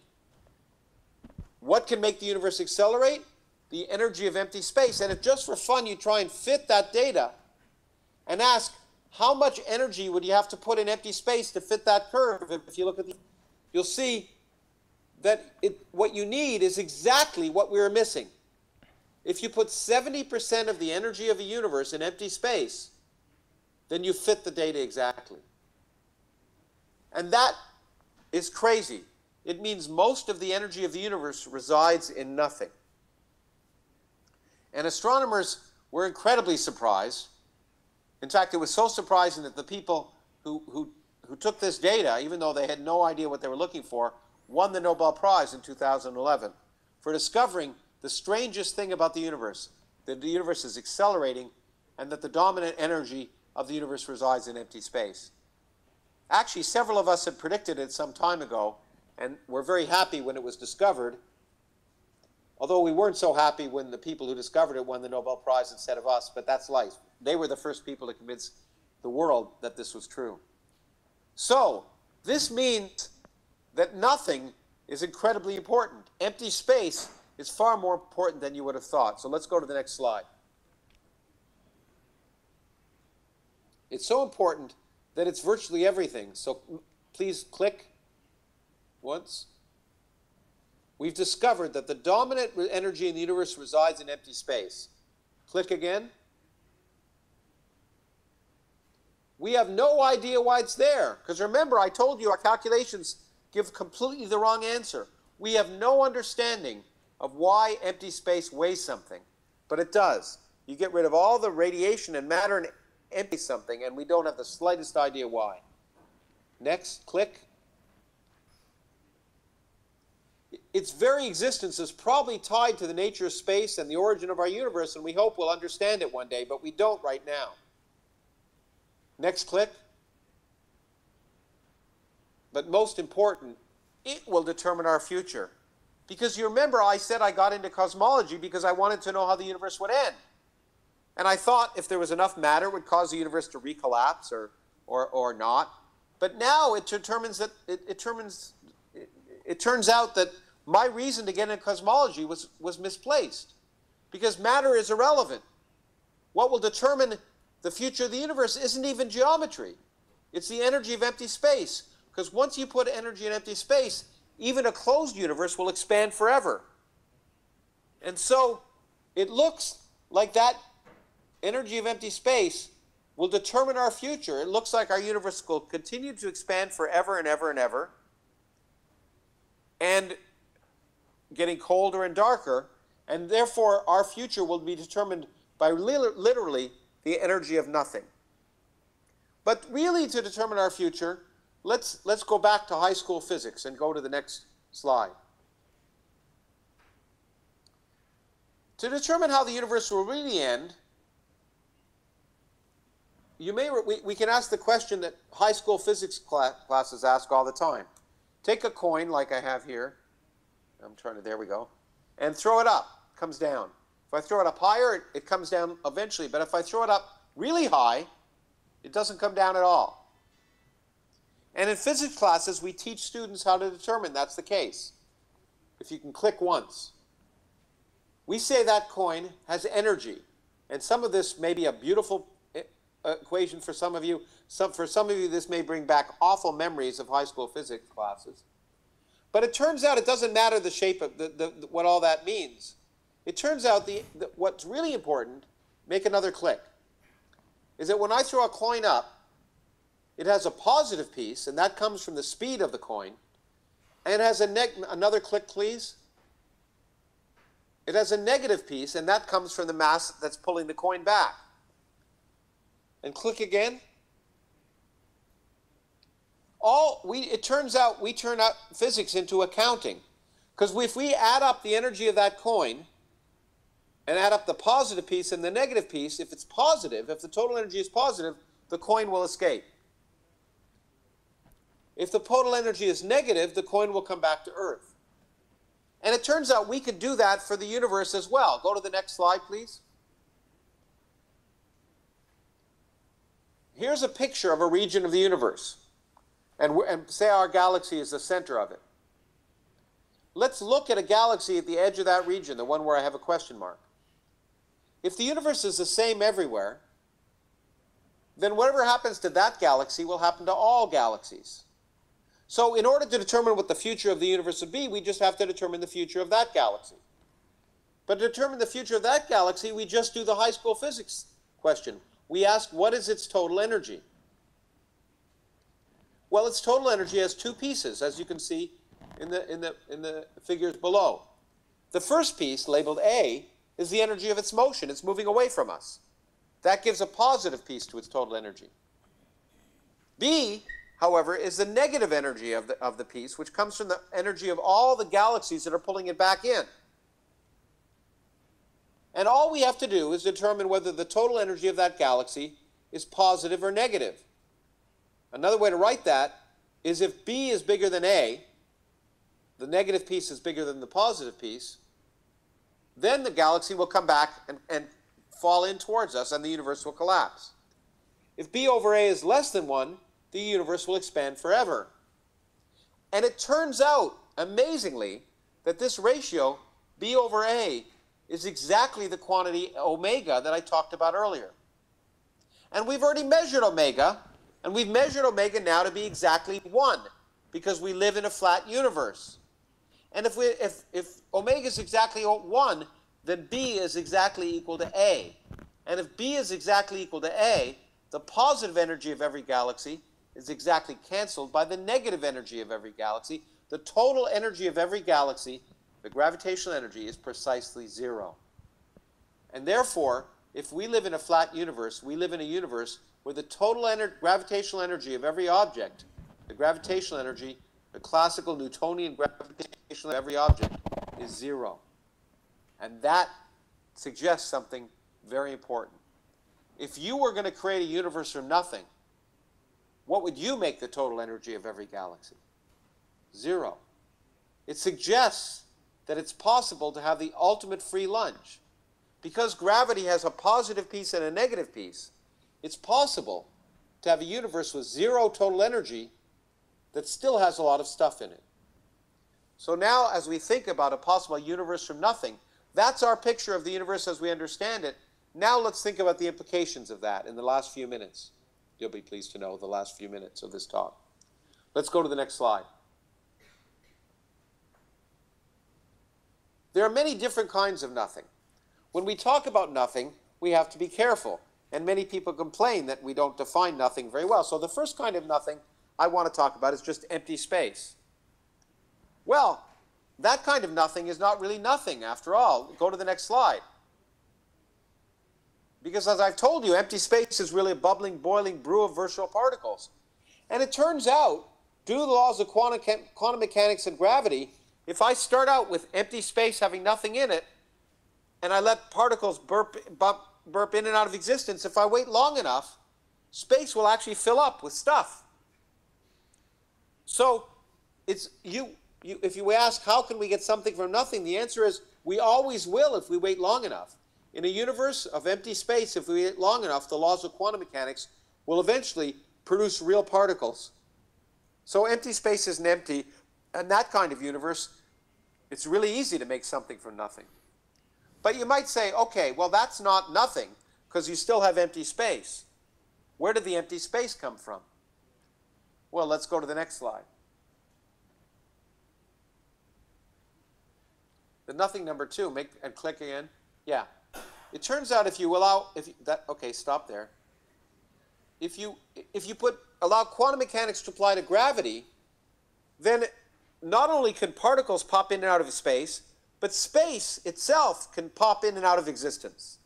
Speaker 1: What can make the universe accelerate? The energy of empty space. And if just for fun you try and fit that data and ask, how much energy would you have to put in empty space to fit that curve? If you look at the, you'll see that it, what you need is exactly what we are missing. if you put 70% of the energy of a universe in empty space, then you fit the data exactly. And that is crazy. It means most of the energy of the universe resides in nothing. And astronomers were incredibly surprised. In fact, it was so surprising that the people who, who, who took this data, even though they had no idea what they were looking for, won the Nobel Prize in 2011 for discovering the strangest thing about the universe that the universe is accelerating and that the dominant energy of the universe resides in empty space. Actually, several of us had predicted it some time ago, and were very happy when it was discovered, although we weren't so happy when the people who discovered it won the Nobel Prize instead of us, but that's life. They were the first people to convince the world that this was true. So, this means that nothing is incredibly important. Empty space is far more important than you would have thought. So let's go to the next slide. It's so important that it's virtually everything. So please click once. We've discovered that the dominant energy in the universe resides in empty space. Click again. We have no idea why it's there. Because remember, I told you our calculations give completely the wrong answer. We have no understanding of why empty space weighs something, but it does. You get rid of all the radiation and matter and empty something, and we don't have the slightest idea why. Next, click. Its very existence is probably tied to the nature of space and the origin of our universe, and we hope we'll understand it one day, but we don't right now. Next click. But most important, it will determine our future. Because you remember, I said I got into cosmology because I wanted to know how the universe would end. And I thought if there was enough matter, it would cause the universe to recollapse or, or, or not. But now it determines that it, it, determines, it, it turns out that my reason to get into cosmology was, was misplaced because matter is irrelevant. What will determine the future of the universe isn't even geometry. It's the energy of empty space. Because once you put energy in empty space, even a closed universe will expand forever. And so it looks like that energy of empty space will determine our future. It looks like our universe will continue to expand forever and ever and ever, and getting colder and darker, and therefore our future will be determined by literally the energy of nothing. But really, to determine our future, let's, let's go back to high school physics and go to the next slide. To determine how the universe will really end, you may we, we can ask the question that high school physics class, classes ask all the time. Take a coin like I have here. I'm trying to, there we go. And throw it up, comes down. If I throw it up higher, it, it comes down eventually. But if I throw it up really high, it doesn't come down at all. And in physics classes, we teach students how to determine that's the case. If you can click once. We say that coin has energy. And some of this may be a beautiful eh, equation for some of you. Some, for some of you, this may bring back awful memories of high school physics classes. But it turns out it doesn't matter the shape of the, the, the what all that means. It turns out the, the, what's really important, make another click, is that when I throw a coin up, it has a positive piece, and that comes from the speed of the coin. And it has a another click, please. It has a negative piece, and that comes from the mass that's pulling the coin back. And click again. All we it turns out we turn out physics into accounting. Because if we add up the energy of that coin and add up the positive piece and the negative piece, if it's positive, if the total energy is positive, the coin will escape. If the total energy is negative, the coin will come back to Earth. And it turns out we can do that for the universe as well. Go to the next slide, please. Here's a picture of a region of the universe. And, and say our galaxy is the center of it. Let's look at a galaxy at the edge of that region, the one where I have a question mark. If the universe is the same everywhere, then whatever happens to that galaxy will happen to all galaxies. So in order to determine what the future of the universe would be, we just have to determine the future of that galaxy. But to determine the future of that galaxy, we just do the high school physics question. We ask, what is its total energy? Well, its total energy has two pieces, as you can see in the, in the, in the figures below. The first piece, labeled A, is the energy of its motion. It's moving away from us. That gives a positive piece to its total energy. B, however, is the negative energy of the, of the piece, which comes from the energy of all the galaxies that are pulling it back in. And all we have to do is determine whether the total energy of that galaxy is positive or negative. Another way to write that is if B is bigger than A, the negative piece is bigger than the positive piece, then the galaxy will come back and, and fall in towards us and the universe will collapse. If B over A is less than 1, the universe will expand forever. And it turns out, amazingly, that this ratio, B over A, is exactly the quantity omega that I talked about earlier. And we've already measured omega, and we've measured omega now to be exactly 1, because we live in a flat universe. And if, we, if, if omega is exactly 1, then B is exactly equal to A. And if B is exactly equal to A, the positive energy of every galaxy is exactly canceled by the negative energy of every galaxy. The total energy of every galaxy, the gravitational energy, is precisely zero. And therefore, if we live in a flat universe, we live in a universe where the total ener gravitational energy of every object, the gravitational energy, the classical Newtonian gravitational of every object, is zero. And that suggests something very important. If you were going to create a universe from nothing, what would you make the total energy of every galaxy? Zero. It suggests that it's possible to have the ultimate free lunch. Because gravity has a positive piece and a negative piece, it's possible to have a universe with zero total energy that still has a lot of stuff in it. So now, as we think about a possible universe from nothing, that's our picture of the universe as we understand it. Now let's think about the implications of that in the last few minutes. You'll be pleased to know the last few minutes of this talk. Let's go to the next slide. There are many different kinds of nothing. When we talk about nothing, we have to be careful. And many people complain that we don't define nothing very well. So the first kind of nothing I want to talk about is just empty space. Well, that kind of nothing is not really nothing after all. Go to the next slide. Because as I've told you, empty space is really a bubbling, boiling brew of virtual particles. And it turns out, due to the laws of quantum, quantum mechanics and gravity, if I start out with empty space having nothing in it, and I let particles burp, bump, burp in and out of existence, if I wait long enough, space will actually fill up with stuff. So it's you you, if you ask how can we get something from nothing, the answer is we always will if we wait long enough. In a universe of empty space, if we wait long enough, the laws of quantum mechanics will eventually produce real particles. So empty space isn't empty. In that kind of universe, it's really easy to make something from nothing. But you might say, okay, well, that's not nothing because you still have empty space. Where did the empty space come from? Well, let's go to the next slide. the nothing number two, make and click again. Yeah. It turns out if you allow, if you, that, okay, stop there. If you, if you put, allow quantum mechanics to apply to gravity, then not only can particles pop in and out of space, but space itself can pop in and out of existence.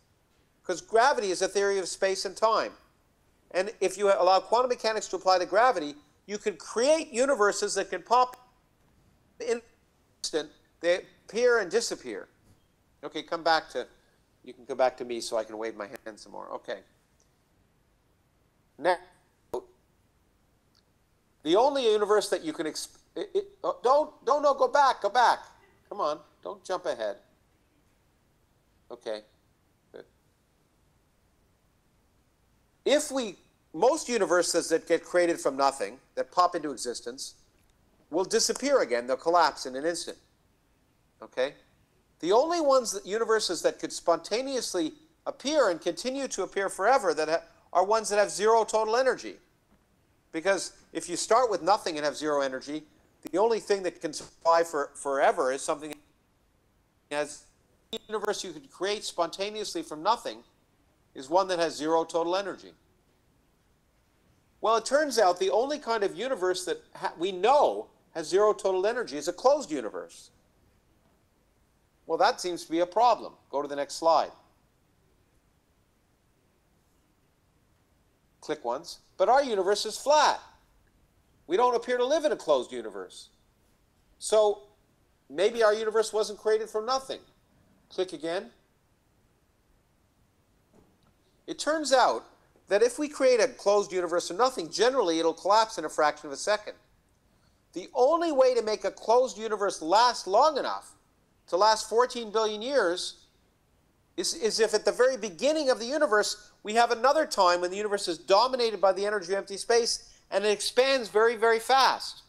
Speaker 1: Because gravity is a theory of space and time. And if you allow quantum mechanics to apply to gravity, you can create universes that can pop in instant. They appear and disappear. Okay, come back to, you can come back to me so I can wave my hand some more. Okay. Now, the only universe that you can, it, it, oh, don't, don't, no, go back, go back. Come on, don't jump ahead. Okay, good. If we, most universes that get created from nothing, that pop into existence, will disappear again. They'll collapse in an instant. Okay? The only ones that universes that could spontaneously appear and continue to appear forever that are ones that have zero total energy. Because if you start with nothing and have zero energy, the only thing that can survive for forever is something as universe you could create spontaneously from nothing is one that has zero total energy. Well, it turns out the only kind of universe that we know has zero total energy is a closed universe. Well, that seems to be a problem. Go to the next slide. Click once. But our universe is flat. We don't appear to live in a closed universe. So maybe our universe wasn't created from nothing. Click again. It turns out that if we create a closed universe from nothing, generally it'll collapse in a fraction of a second. The only way to make a closed universe last long enough to last 14 billion years is, is if at the very beginning of the universe we have another time when the universe is dominated by the energy of empty space and it expands very, very fast.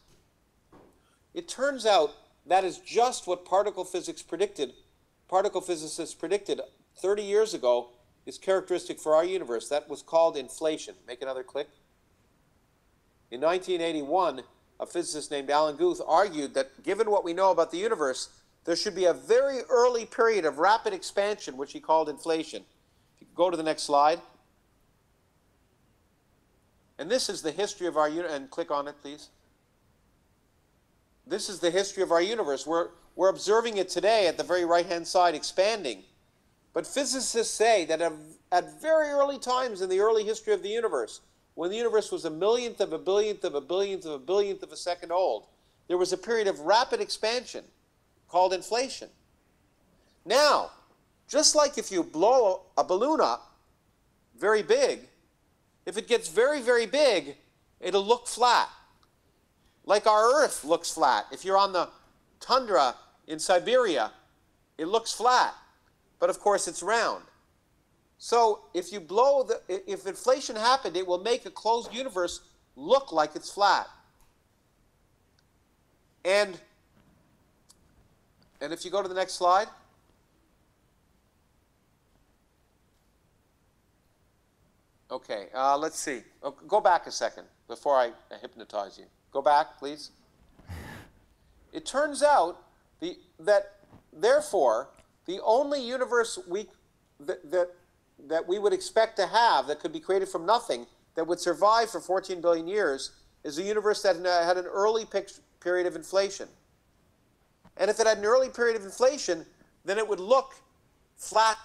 Speaker 1: It turns out that is just what particle physics predicted, particle physicists predicted 30 years ago is characteristic for our universe. That was called inflation. Make another click. In 1981, a physicist named Alan Guth argued that given what we know about the universe, there should be a very early period of rapid expansion, which he called inflation. If you go to the next slide. And this is the history of our universe. And click on it, please. This is the history of our universe. We're, we're observing it today at the very right-hand side expanding. But physicists say that at very early times in the early history of the universe, when the universe was a millionth of a billionth of a billionth of a billionth of a second old, there was a period of rapid expansion called inflation. Now, just like if you blow a balloon up very big, if it gets very, very big, it'll look flat. Like our Earth looks flat. If you're on the tundra in Siberia, it looks flat but of course it's round. So if you blow the, if inflation happened, it will make a closed universe look like it's flat. And, and if you go to the next slide, Okay, uh, let's see. Go back a second before I hypnotize you. Go back, please. It turns out the, that, therefore, the only universe we, that, that, that we would expect to have that could be created from nothing, that would survive for 14 billion years, is a universe that had an early period of inflation. And if it had an early period of inflation, then it would look flat.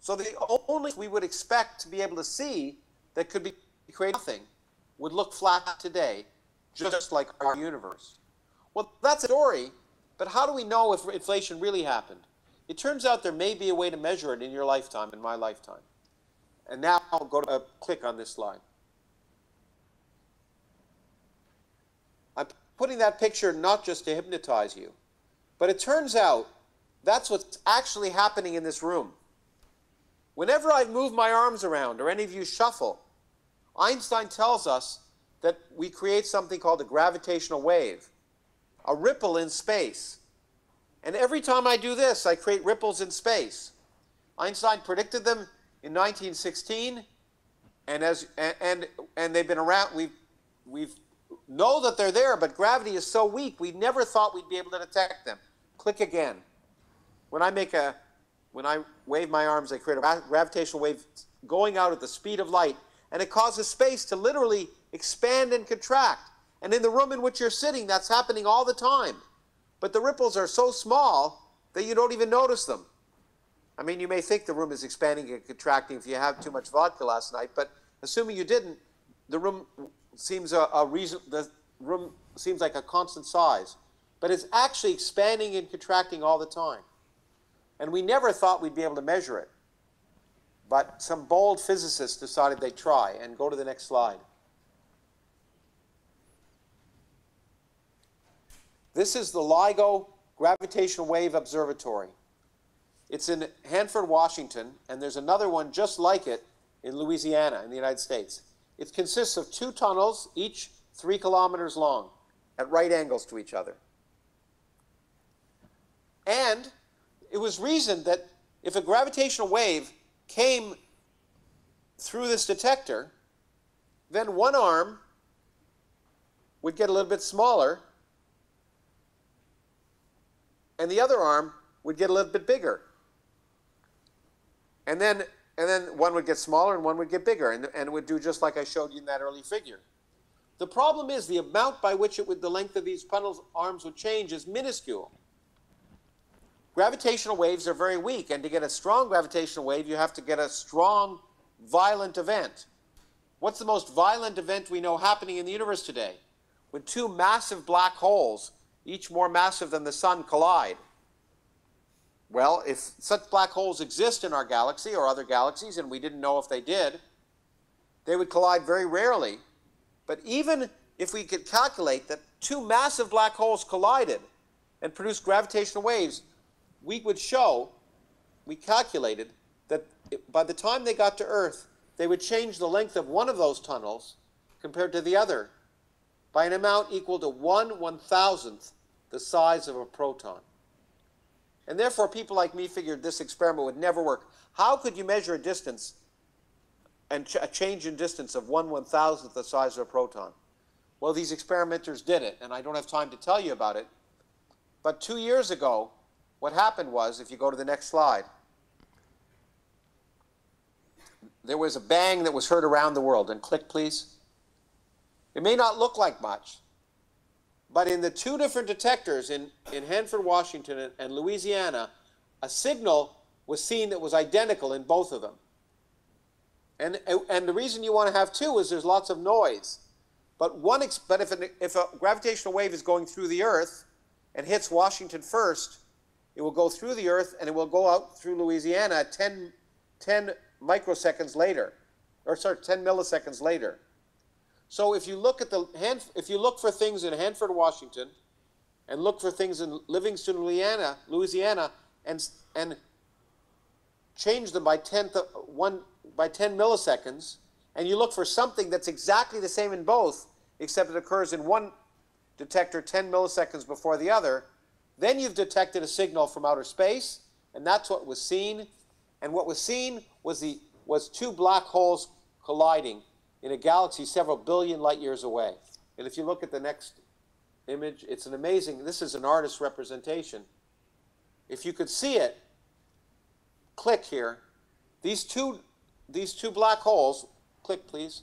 Speaker 1: So the only we would expect to be able to see that could be created nothing would look flat today, just like our universe. Well, that's a story but how do we know if inflation really happened? It turns out there may be a way to measure it in your lifetime, in my lifetime. And now I'll go to click on this slide. I'm putting that picture not just to hypnotize you, but it turns out that's what's actually happening in this room. Whenever I move my arms around or any of you shuffle, Einstein tells us that we create something called a gravitational wave a ripple in space. And every time I do this, I create ripples in space. Einstein predicted them in 1916, and as and and they've been around. We've we've know that they're there, but gravity is so weak, we never thought we'd be able to detect them. Click again. When I make a when I wave my arms, I create a gravitational wave going out at the speed of light, and it causes space to literally expand and contract. And in the room in which you're sitting, that's happening all the time. But the ripples are so small that you don't even notice them. I mean, you may think the room is expanding and contracting if you have too much vodka last night, but assuming you didn't, the room seems a, a reason. The room seems like a constant size, but it's actually expanding and contracting all the time. And we never thought we'd be able to measure it. But some bold physicists decided they'd try. And go to the next slide. This is the LIGO Gravitational Wave Observatory. It's in Hanford, Washington, and there's another one just like it in Louisiana in the United States. It consists of two tunnels, each three kilometers long, at right angles to each other. And it was reasoned that if a gravitational wave came through this detector, then one arm would get a little bit smaller and the other arm would get a little bit bigger. And then, and then one would get smaller and one would get bigger, and, and it would do just like I showed you in that early figure. The problem is the amount by which it would, the length of these tunnel arms would change is minuscule. Gravitational waves are very weak, and to get a strong gravitational wave, you have to get a strong, violent event. What's the most violent event we know happening in the universe today? When two massive black holes, each more massive than the sun, collide. Well, if such black holes exist in our galaxy or other galaxies, and we didn't know if they did, they would collide very rarely. But even if we could calculate that two massive black holes collided and produced gravitational waves, we would show, we calculated, that by the time they got to Earth, they would change the length of one of those tunnels compared to the other by an amount equal to one one thousandth the size of a proton. And therefore, people like me figured this experiment would never work. How could you measure a distance and ch a change in distance of one one thousandth the size of a proton? Well, these experimenters did it, and I don't have time to tell you about it. But two years ago, what happened was, if you go to the next slide, there was a bang that was heard around the world. And click, please. It may not look like much, but in the two different detectors in, in Hanford, Washington, and, Louisiana, a signal was seen that was identical in both of them. And, and the reason you want to have two is there's lots of noise. But, one but if, an, if a gravitational wave is going through the Earth and hits Washington first, it will go through the Earth and it will go out through Louisiana 10, 10 microseconds later, or sorry, 10 milliseconds later. So if you look at the if you look for things in Hanford, Washington, and look for things in Livingston, Louisiana, Louisiana, and and change them by 10 one by 10 milliseconds, and you look for something that's exactly the same in both, except it occurs in one detector 10 milliseconds before the other, then you've detected a signal from outer space, and that's what was seen. And what was seen was the was two black holes colliding in a galaxy several billion light years away. And if you look at the next image, it's an amazing, this is an artist's representation. If you could see it, click here. These two, these two black holes, click please,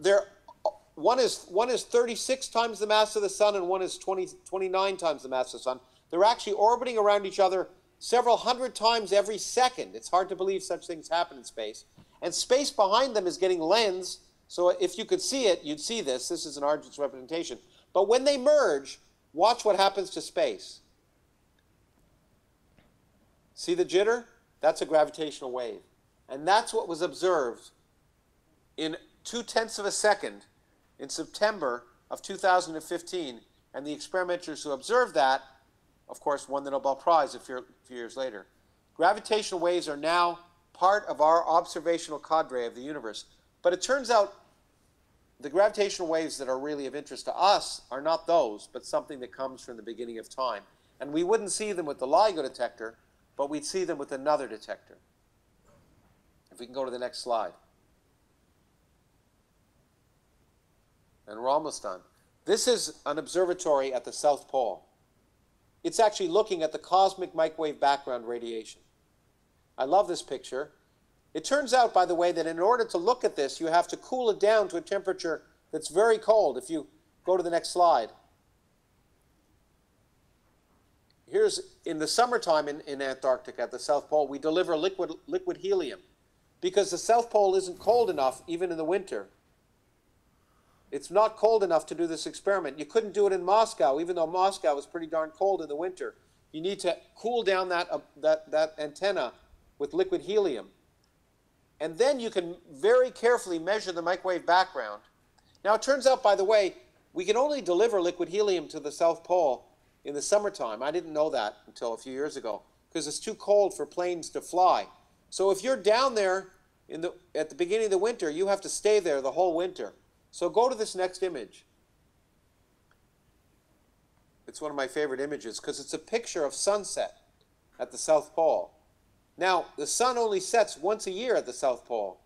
Speaker 1: they're, one is, one is 36 times the mass of the sun and one is 20, 29 times the mass of the sun. They're actually orbiting around each other several hundred times every second. It's hard to believe such things happen in space. And space behind them is getting lens. So if you could see it, you'd see this. This is an artist's representation. But when they merge, watch what happens to space. See the jitter? That's a gravitational wave. And that's what was observed in two tenths of a second in September of 2015. And the experimenters who observed that, of course, won the Nobel Prize a few, years later. Gravitational waves are now part of our observational cadre of the universe. But it turns out the gravitational waves that are really of interest to us are not those, but something that comes from the beginning of time. And we wouldn't see them with the LIGO detector, but we'd see them with another detector. If we can go to the next slide. And we're almost done. This is an observatory at the South Pole. It's actually looking at the cosmic microwave background radiation. I love this picture. It turns out, by the way, that in order to look at this, you have to cool it down to a temperature that's very cold. If you go to the next slide. Here's, in the summertime in, in Antarctica, at the South Pole, we deliver liquid, liquid helium because the South Pole isn't cold enough, even in the winter. It's not cold enough to do this experiment. You couldn't do it in Moscow, even though Moscow is pretty darn cold in the winter. You need to cool down that, uh, that, that antenna with liquid helium. And then you can very carefully measure the microwave background. Now, it turns out, by the way, we can only deliver liquid helium to the South Pole in the summertime. I didn't know that until a few years ago because it's too cold for planes to fly. So if you're down there in the, at the beginning of the winter, you have to stay there the whole winter. So go to this next image. It's one of my favorite images because it's a picture of sunset at the South Pole. Now, the sun only sets once a year at the South Pole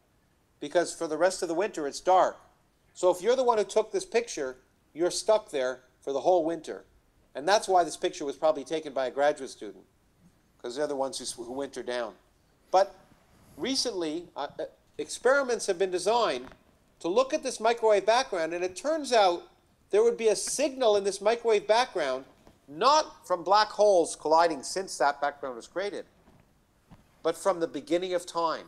Speaker 1: because for the rest of the winter it's dark. So if you're the one who took this picture, you're stuck there for the whole winter. And that's why this picture was probably taken by a graduate student. because they're the ones who, who winter down. But recently, uh, uh, experiments have been designed to look at this microwave background, and it turns out there would be a signal in this microwave background not from black holes colliding since that background was created, but from the beginning of time.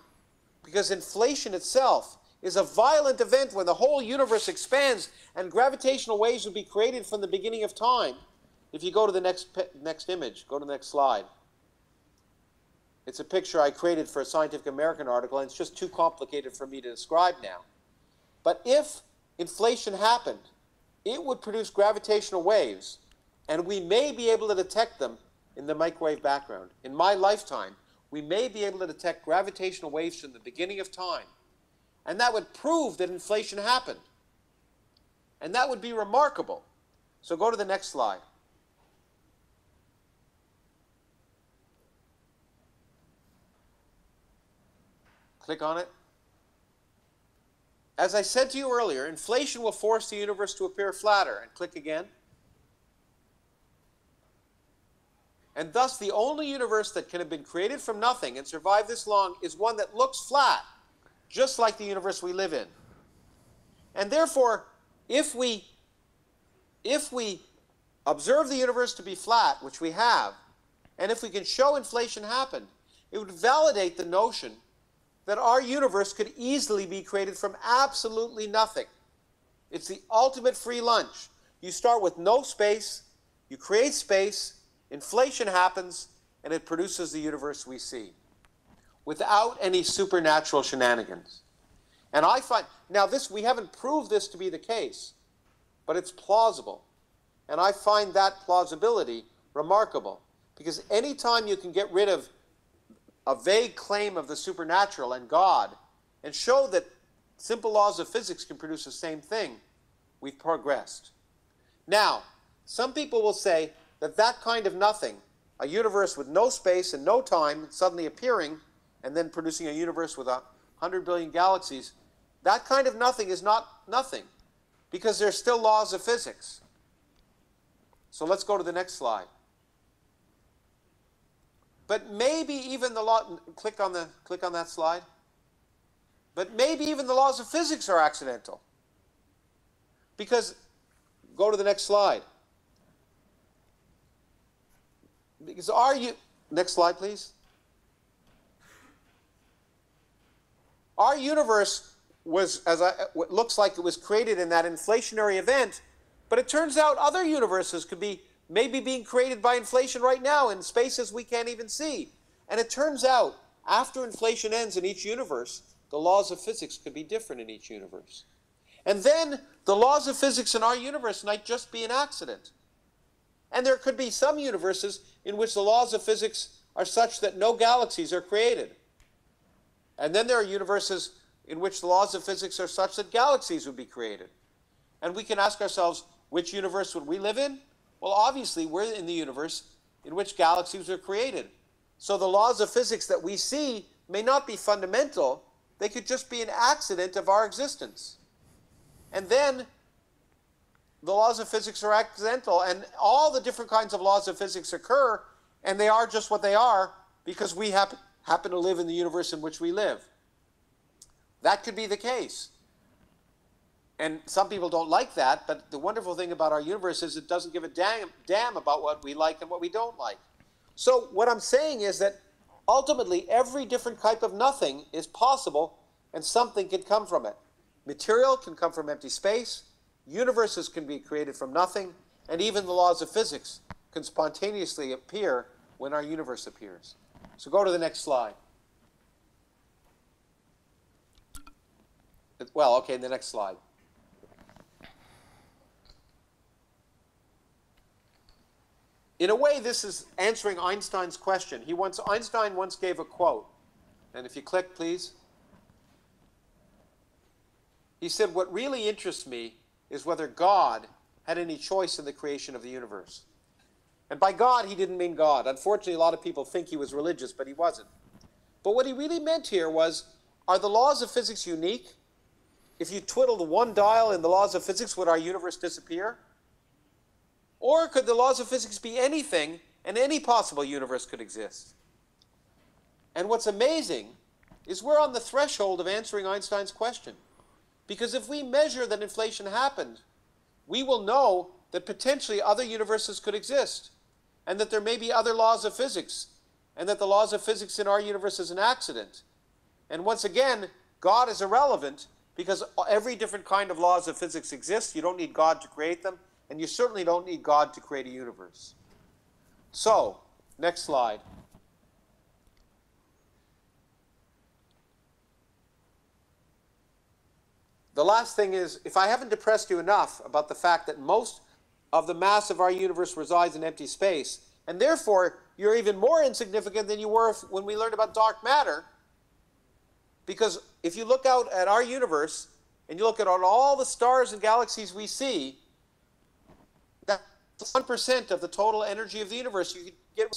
Speaker 1: Because inflation itself is a violent event when the whole universe expands and gravitational waves would be created from the beginning of time. If you go to the next, next image, go to the next slide. It's a picture I created for a Scientific American article, and it's just too complicated for me to describe now. But if inflation happened, it would produce gravitational waves and we may be able to detect them in the microwave background. In my lifetime, we may be able to detect gravitational waves from the beginning of time. And that would prove that inflation happened. And that would be remarkable. So go to the next slide. Click on it. As I said to you earlier, inflation will force the universe to appear flatter. And click again. And thus, the only universe that can have been created from nothing and survive this long is one that looks flat, just like the universe we live in. And therefore, if we, if we observe the universe to be flat, which we have, and if we can show inflation happened, it would validate the notion that our universe could easily be created from absolutely nothing. It's the ultimate free lunch. You start with no space, you create space, Inflation happens and it produces the universe we see without any supernatural shenanigans. And I find, now this, we haven't proved this to be the case, but it's plausible. And I find that plausibility remarkable because anytime you can get rid of a vague claim of the supernatural and God and show that simple laws of physics can produce the same thing, we've progressed. Now, some people will say, that that kind of nothing, a universe with no space and no time suddenly appearing and then producing a universe with a hundred billion galaxies, that kind of nothing is not nothing because there's still laws of physics. So let's go to the next slide. But maybe even the law click on the click on that slide. But maybe even the laws of physics are accidental. Because go to the next slide. Because are you, next slide, please. Our universe was, as I, looks like it was created in that inflationary event, but it turns out other universes could be maybe being created by inflation right now in spaces we can't even see. And it turns out, after inflation ends in each universe, the laws of physics could be different in each universe. And then the laws of physics in our universe might just be an accident. And there could be some universes in which the laws of physics are such that no galaxies are created. And then there are universes in which the laws of physics are such that galaxies would be created. And we can ask ourselves, which universe would we live in? Well, obviously, we're in the universe in which galaxies were created. So the laws of physics that we see may not be fundamental, they could just be an accident of our existence. And then the laws of physics are accidental, and all the different kinds of laws of physics occur, and they are just what they are because we happen, happen to live in the universe in which we live. That could be the case. And some people don't like that, but the wonderful thing about our universe is it doesn't give a damn, damn about what we like and what we don't like. So, what I'm saying is that ultimately every different type of nothing is possible, and something can come from it. Material can come from empty space, Universes can be created from nothing, and even the laws of physics can spontaneously appear when our universe appears. So go to the next slide. Well, okay, the next slide. In a way, this is answering Einstein's question. He once Einstein once gave a quote, and if you click, please. He said, "What really interests me is whether God had any choice in the creation of the universe. And by God, he didn't mean God. Unfortunately, a lot of people think he was religious, but he wasn't. But what he really meant here was are the laws of physics unique? If you twiddled one dial in the laws of physics, would our universe disappear? Or could the laws of physics be anything and any possible universe could exist? And what's amazing is we're on the threshold of answering Einstein's question. Because if we measure that inflation happened, we will know that potentially other universes could exist, and that there may be other laws of physics, and that the laws of physics in our universe is an accident. And once again, God is irrelevant because every different kind of laws of physics exists. You don't need God to create them, and you certainly don't need God to create a universe. So, next slide. The last thing is, if I haven't depressed you enough about the fact that most of the mass of our universe resides in empty space, and therefore you're even more insignificant than you were when we learned about dark matter, because if you look out at our universe and you look at all the stars and galaxies we see, 1% of the total energy of the universe. You get,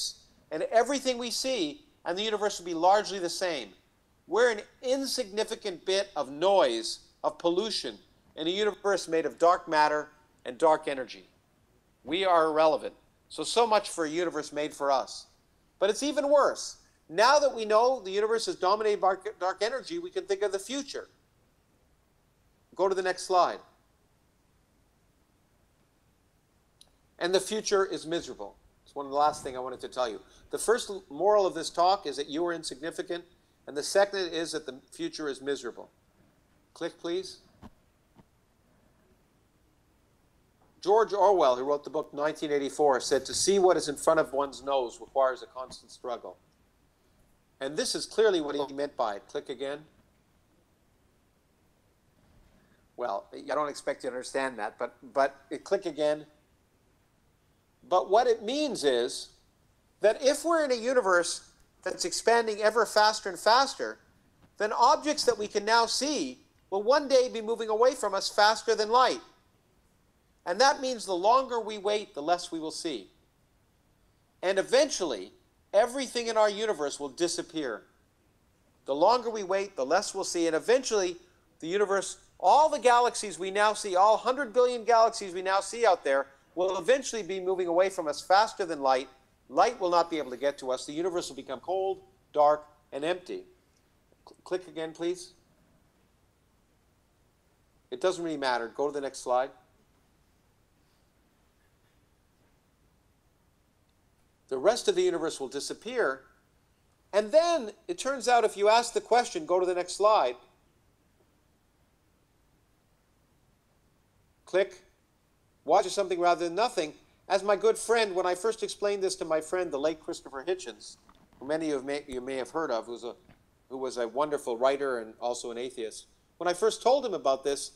Speaker 1: and everything we see and the universe would be largely the same. We're an insignificant bit of noise of pollution in a universe made of dark matter and dark energy. We are irrelevant. So, so much for a universe made for us. But it's even worse. Now that we know the universe is dominated by dark energy, we can think of the future. Go to the next slide. And the future is miserable. It's one of the last things I wanted to tell you. The first moral of this talk is that you are insignificant, and the second is that the future is miserable. Click, please. George Orwell, who wrote the book 1984, said to see what is in front of one's nose requires a constant struggle. And this is clearly what he meant by it. Click again. Well, I don't expect you to understand that, but, but click again. But what it means is that if we're in a universe that's expanding ever faster and faster, then objects that we can now see will one day be moving away from us faster than light. And that means the longer we wait, the less we will see. And eventually, everything in our universe will disappear. The longer we wait, the less we'll see. And eventually, the universe, all the galaxies we now see, all 100 billion galaxies we now see out there, will eventually be moving away from us faster than light. Light will not be able to get to us. The universe will become cold, dark, and empty. Click again, please. It doesn't really matter. Go to the next slide. The rest of the universe will disappear. And then it turns out if you ask the question, go to the next slide. Click. Watch something rather than nothing. As my good friend, when I first explained this to my friend, the late Christopher Hitchens, who many of may, you may have heard of, who's a, who was a wonderful writer and also an atheist, when I first told him about this,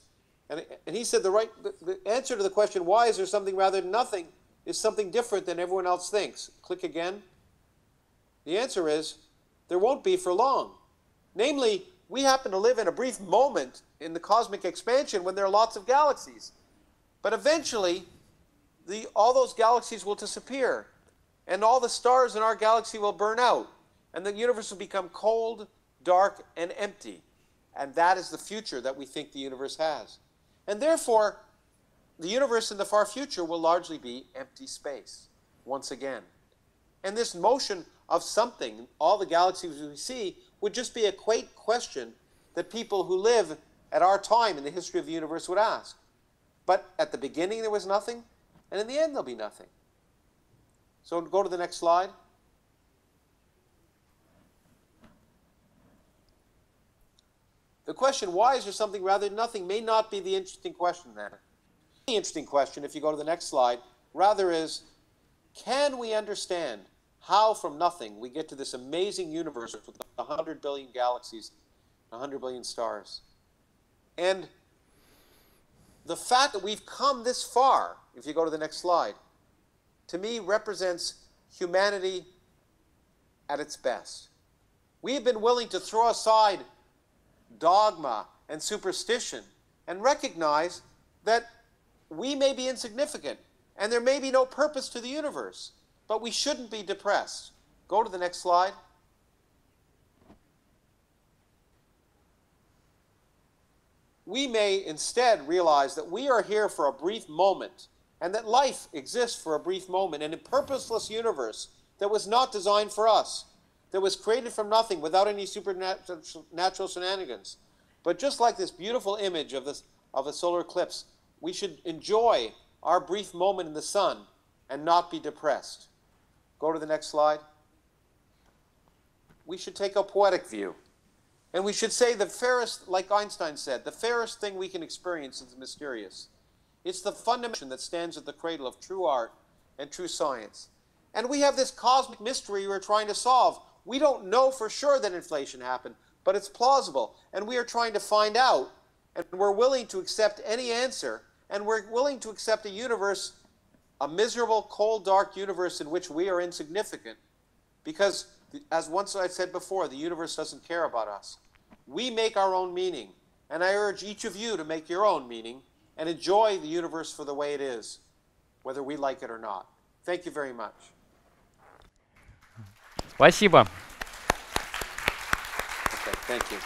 Speaker 1: and, and he said the right the, the answer to the question, why is there something rather than nothing, is something different than everyone else thinks. Click again. The answer is there won't be for long. Namely, we happen to live in a brief moment in the cosmic expansion when there are lots of galaxies. But eventually, the, all those galaxies will disappear, and all the stars in our galaxy will burn out, and the universe will become cold, dark, and empty. And that is the future that we think the universe has. And therefore, the universe in the far future will largely be empty space once again. And this motion of something, all the galaxies we see, would just be a quaint question that people who live at our time in the history of the universe would ask. But at the beginning there was nothing, and in the end there'll be nothing. So go to the next slide. The question, why is there something rather than nothing, may not be the interesting question then. The interesting question, if you go to the next slide, rather is, can we understand how from nothing we get to this amazing universe with 100 billion galaxies, 100 billion stars? And the fact that we've come this far, if you go to the next slide, to me represents humanity at its best. We have been willing to throw aside dogma and superstition and recognize that we may be insignificant and there may be no purpose to the universe, but we shouldn't be depressed. Go to the next slide. We may instead realize that we are here for a brief moment and that life exists for a brief moment in a purposeless universe that was not designed for us. that was created from nothing without any supernatural shenanigans. But just like this beautiful image of this of a solar eclipse, we should enjoy our brief moment in the sun and not be depressed. Go to the next slide. We should take a poetic view. And we should say the fairest, like Einstein said, the fairest thing we can experience is mysterious. It's the fundamental that stands at the cradle of true art and true science. And we have this cosmic mystery we're trying to solve. We don't know for sure that inflation happened, but it's plausible. And we are trying to find out, and we're willing to accept any answer, and we're willing to accept a universe, a miserable, cold, dark universe in which we are insignificant. Because, as once I said before, the universe doesn't care about us. We make our own meaning. And I urge each of you to make your own meaning and enjoy the universe for the way it is, whether we like it or not. Thank you very much.
Speaker 3: Спасибо.
Speaker 1: Okay, thank you.